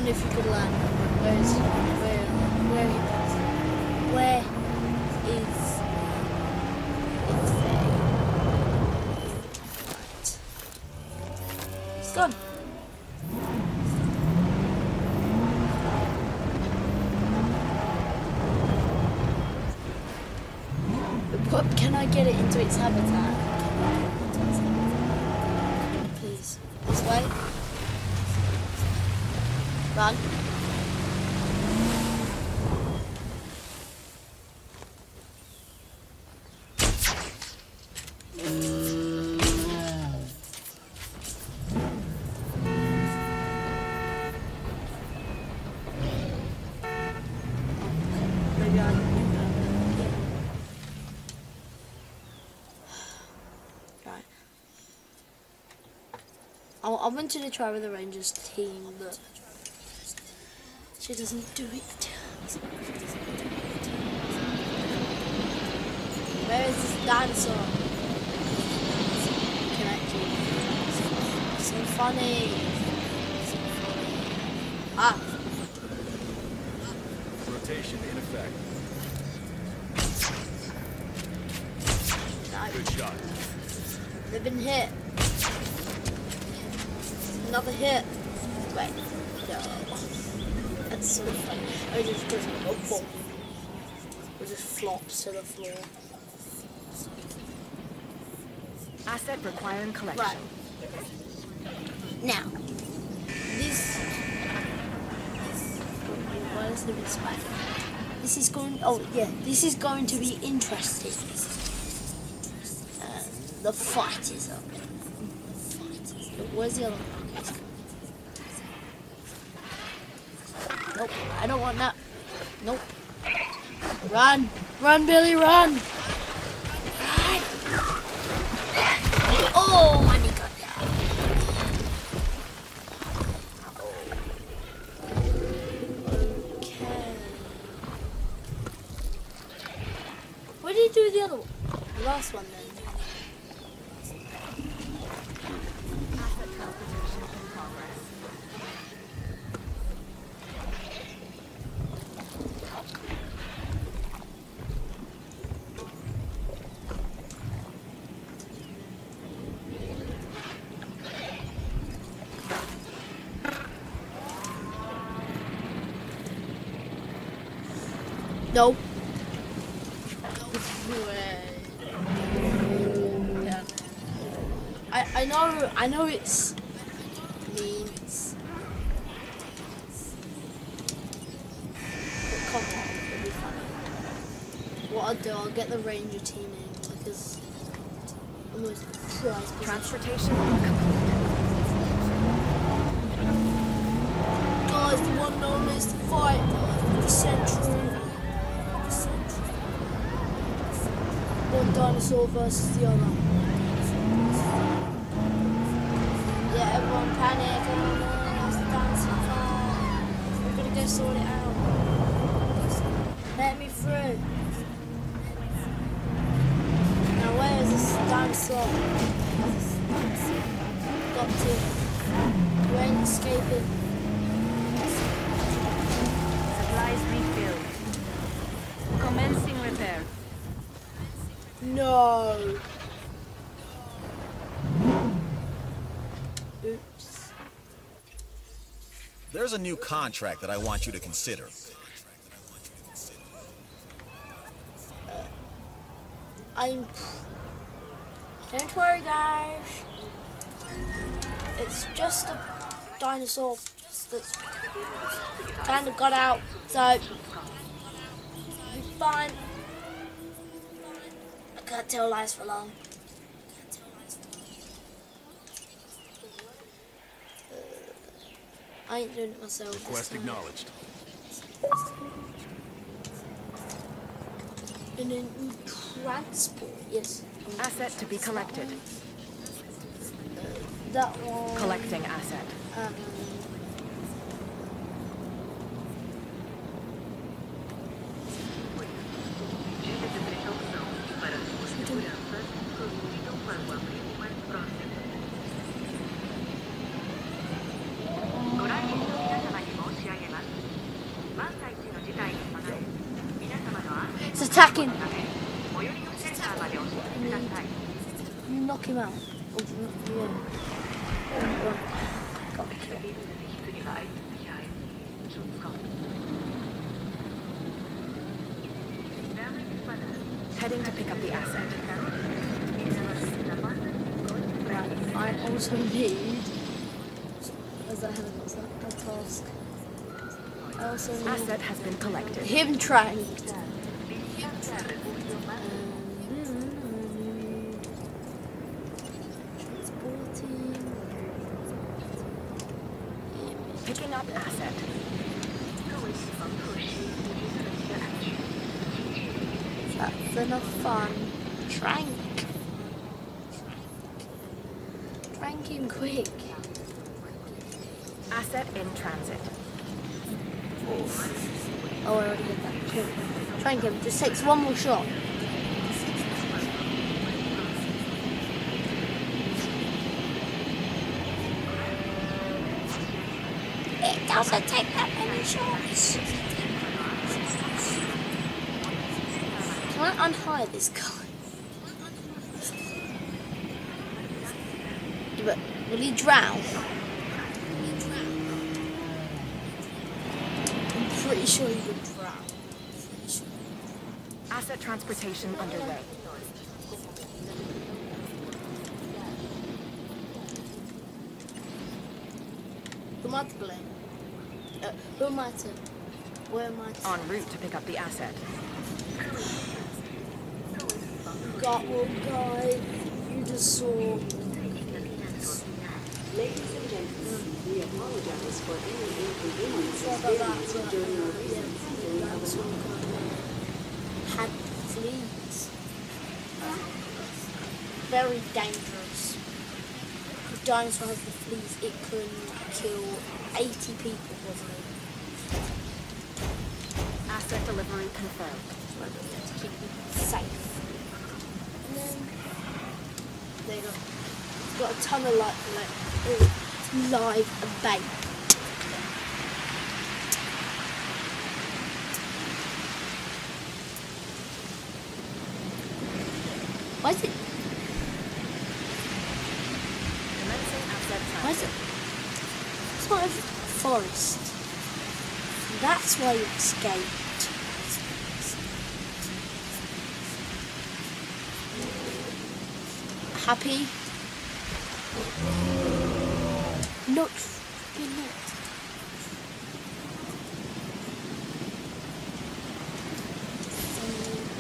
Only if you could land. Where is where where where is it? It's gone. But can I get it into its habitat? I, wanted to try with the Rangers team, but she doesn't do it. Where is this dinosaur? So funny. Ah, Rotation in effect. Good shot. They've been hit another hit. Wait, no. That's so funny. I just goes boom, boom. It just flops to the floor. Asset requiring collection. Right. Now, this, this what is the spider? This is going. Oh yeah, this is going to be interesting. Uh, the fight is up. The fight is up. Where's the other one? Nope, I don't want that. Nope. Run! Run, Billy, run! Oh! There's a new contract that I want you to consider. I'm... Don't worry, guys. It's just a dinosaur that's kind of got out, so... Fine. I can't tell lies for long. I ain't doing it myself. Quest acknowledged. And then transport, yes. Asset to be collected. Uh, that one. Collecting asset. Um, Asset has been collected. Him trying. takes one more shot. It doesn't take that many shots. Can I unhire this guy? But will he drown? construction underway. Uh, route to pick up the asset. Got one guy. You just saw. Ladies and gentlemen, we apologize for any inconvenience experienced during our very dangerous. The dinosaur has the fleas. It can kill 80 people, wasn't it? Asset delivery confirmed. So let's keep it safe. And then there you go. It's got a ton of like, like live bait. Why is it? Commencing asset Why is it? It's not a forest. That's why you escaped. Happy? Not freaking not.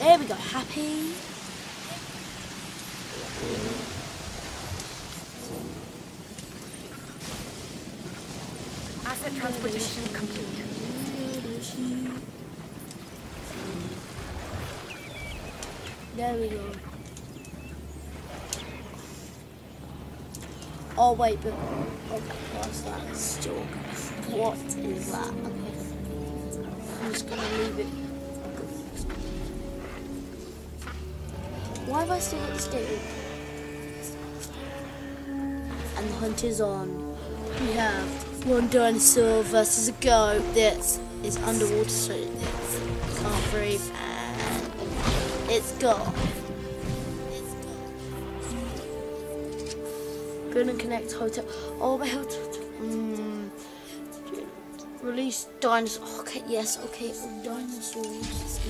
There we go. Happy. Asset transportation complete. There we go. Oh wait, but oh, what's that? Still, what is that? Okay, I'm just gonna leave it. Why have I still got this gate? And the hunt is on. We have one dinosaur versus a goat that is underwater, so it can't breathe, and it's gone. Gonna connect hotel. Oh, my hotel. Mm. Release dinosaur. Okay, yes, okay. Dinosaurs.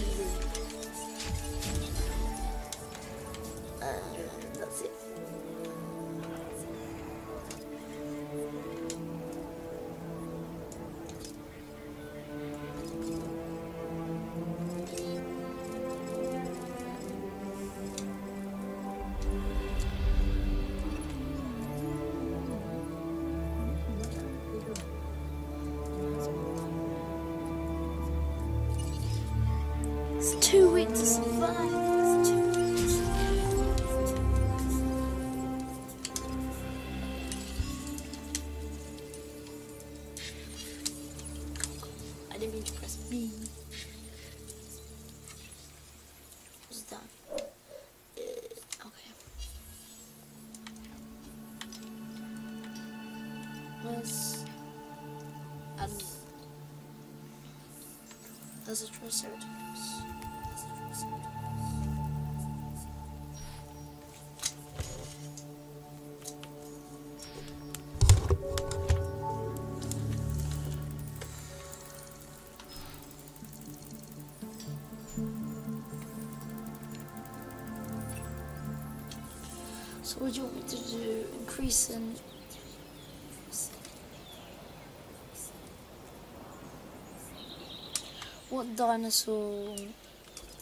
I didn't mean to press B. What's that? Uh, okay. Let's. Um, there's a triceratops. Do you want me to do? Increase in What dinosaur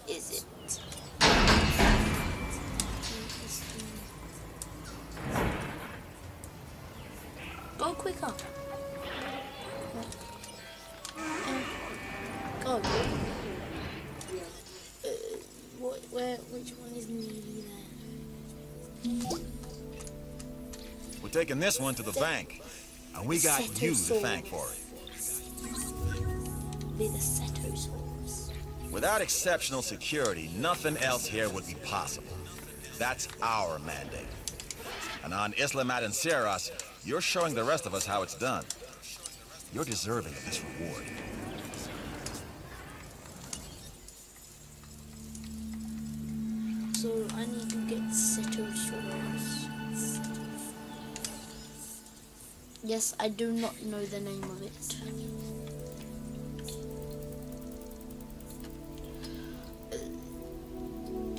is it? Go quicker. Taking this one to the bank. And we got you to thank for it. Be the Cetosaurus. Without exceptional security, nothing else here would be possible. That's our mandate. And on Isla Matanceros, you're showing the rest of us how it's done. You're deserving of this reward. I do not know the name of it.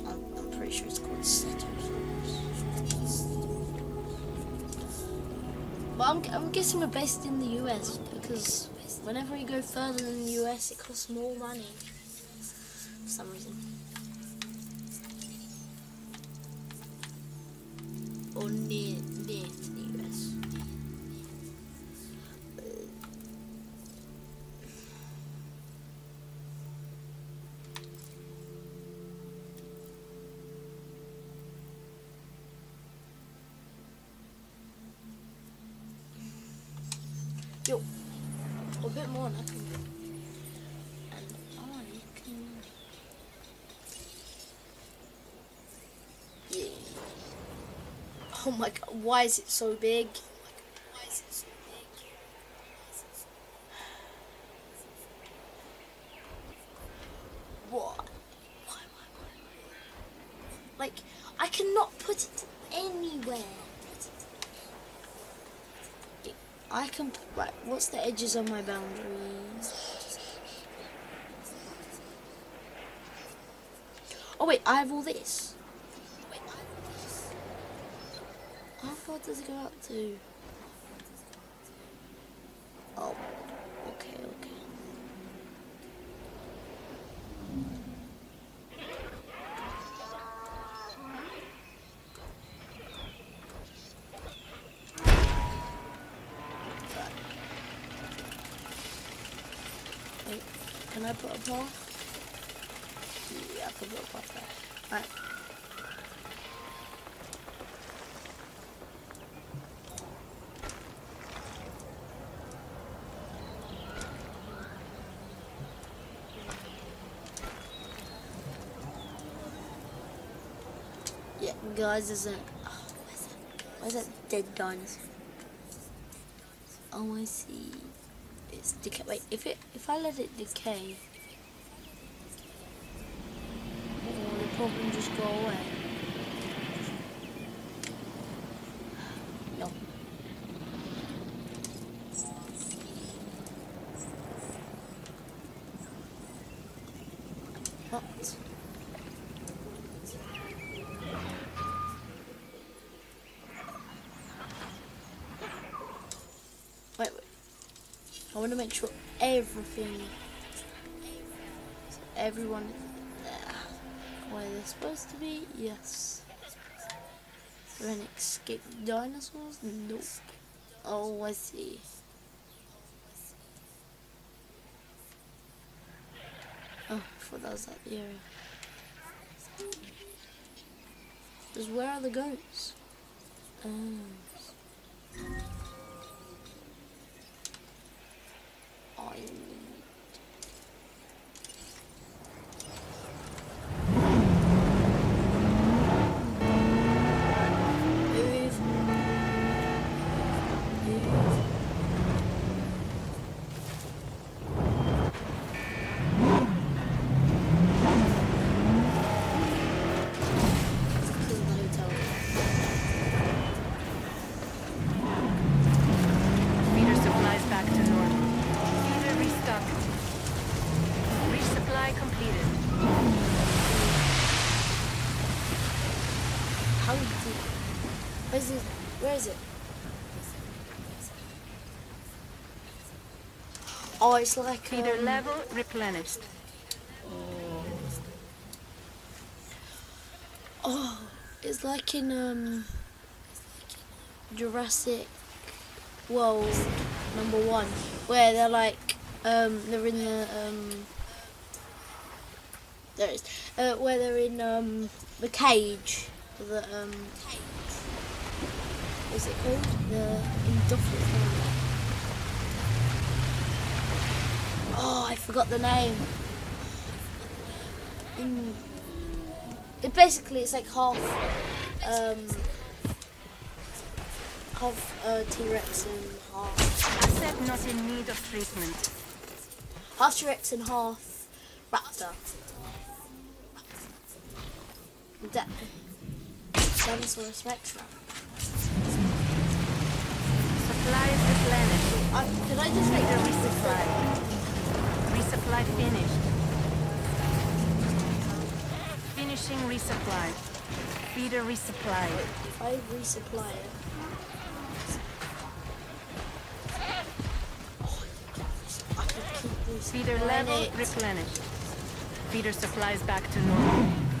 I'm, pretty sure it's called. But I'm, guessing we're based in the US because whenever you go further than the US, it costs more money. My god, why is it so big? What? Like, I cannot put it anywhere. I can right. What's the edges of my boundaries? Oh wait, I have all this. Wait, I have all this. How far does it go out to? Oh, okay, okay. Wait, can I put a path? Yeah, I can put a path there. Alright. Yeah, guys, there's a. Oh, where's that? Where's that dead dinosaur? Oh, I see. It's decay. Wait, if it if I let it decay, want to make sure everything, everyone, uh, where they're supposed to be. Yes. Are any escaped dinosaurs? Nope. Oh, I see. Oh, I thought that was that area. Just where are the goats? Um. Where is it? Where is it? Oh, it's like um, level replenished. Oh, it's like in um Jurassic World number one, where they're like um they're in the um there it is uh, where they're in um the cage the um what's it called the industrial Oh, I forgot the name. Mm. It basically it's like half um half uh, T-Rex and half Asset not in need of treatment. half T-Rex and half Raptor. Da- Dinosaur Spectra. Supplies replenished. Uh, can I just make a resupply. Resupply finished. Finishing resupply. Feeder resupplied. If I resupply it. Feeder level replenished. Feeder supplies back to normal.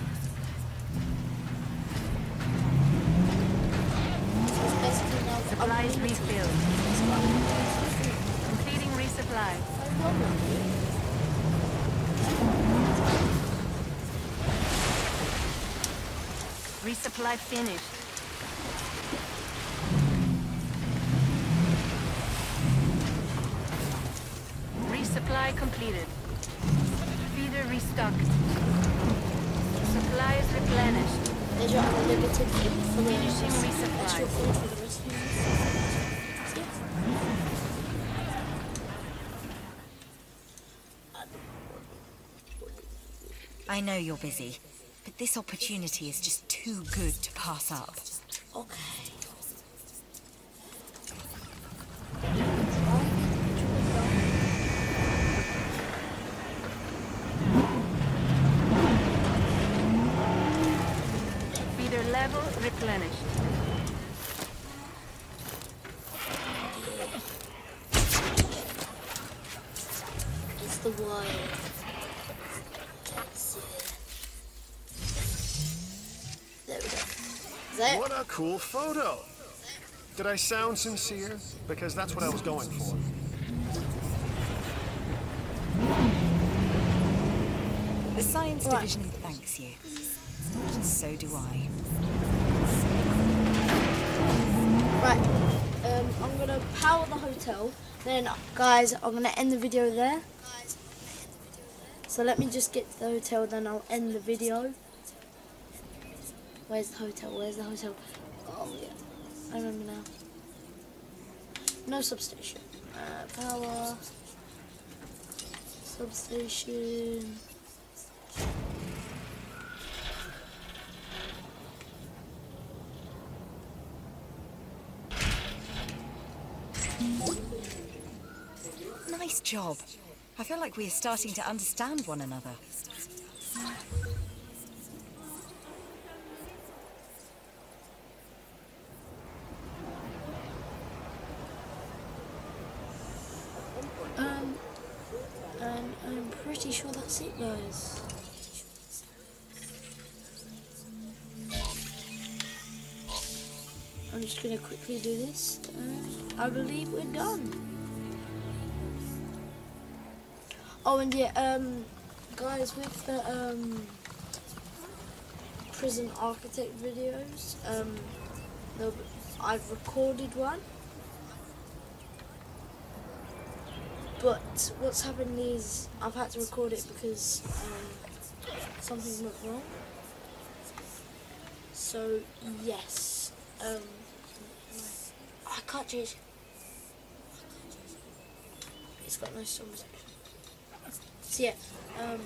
Supplies refilled. Completing resupply. Resupply finished. Resupply completed. Feeder restocked. Supplies replenished. There's your unlimited food for the Finishing resupply. extra food for the rest of? I know you're busy, but this opportunity is just too good to pass up. Okay. Level replenished. It's the wild. There we go. Is that? What a cool photo. Did I sound sincere? Because that's what I was going for. The Science Right. Division thanks you. So do I. Right. Um, I'm gonna power the hotel. Then, guys, I'm gonna end the video there. So let me just get to the hotel, then I'll end the video. Where's the hotel? Where's the hotel? Oh yeah, I remember now. No substation. Uh, power. Substation. Job. I feel like we are starting to understand one another. Um, and I'm pretty sure that's it, guys. I'm just gonna quickly do this, and I believe we're done. Oh, and yeah, um, guys, with the um, prison architect videos, um, I've recorded one. But what's happened is I've had to record it because um, something went wrong. So yes, um, I can't change. It's got no protection. So yeah, um,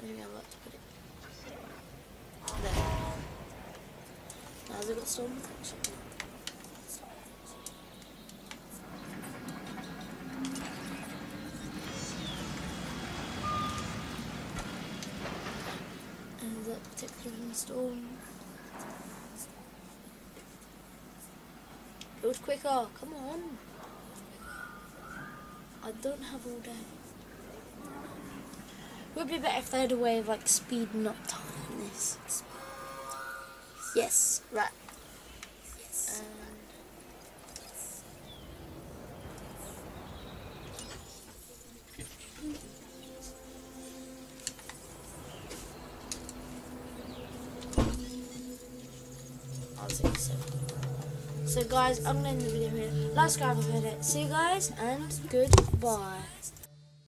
maybe it there. Now got storm? And that protected from the storm? Build quicker, come on. I don't have all day. Would be better if they had a way of like speeding up time this. Yes, right. Guys, I'm gonna end the video here. Like, subscribe if it. See you guys, and goodbye.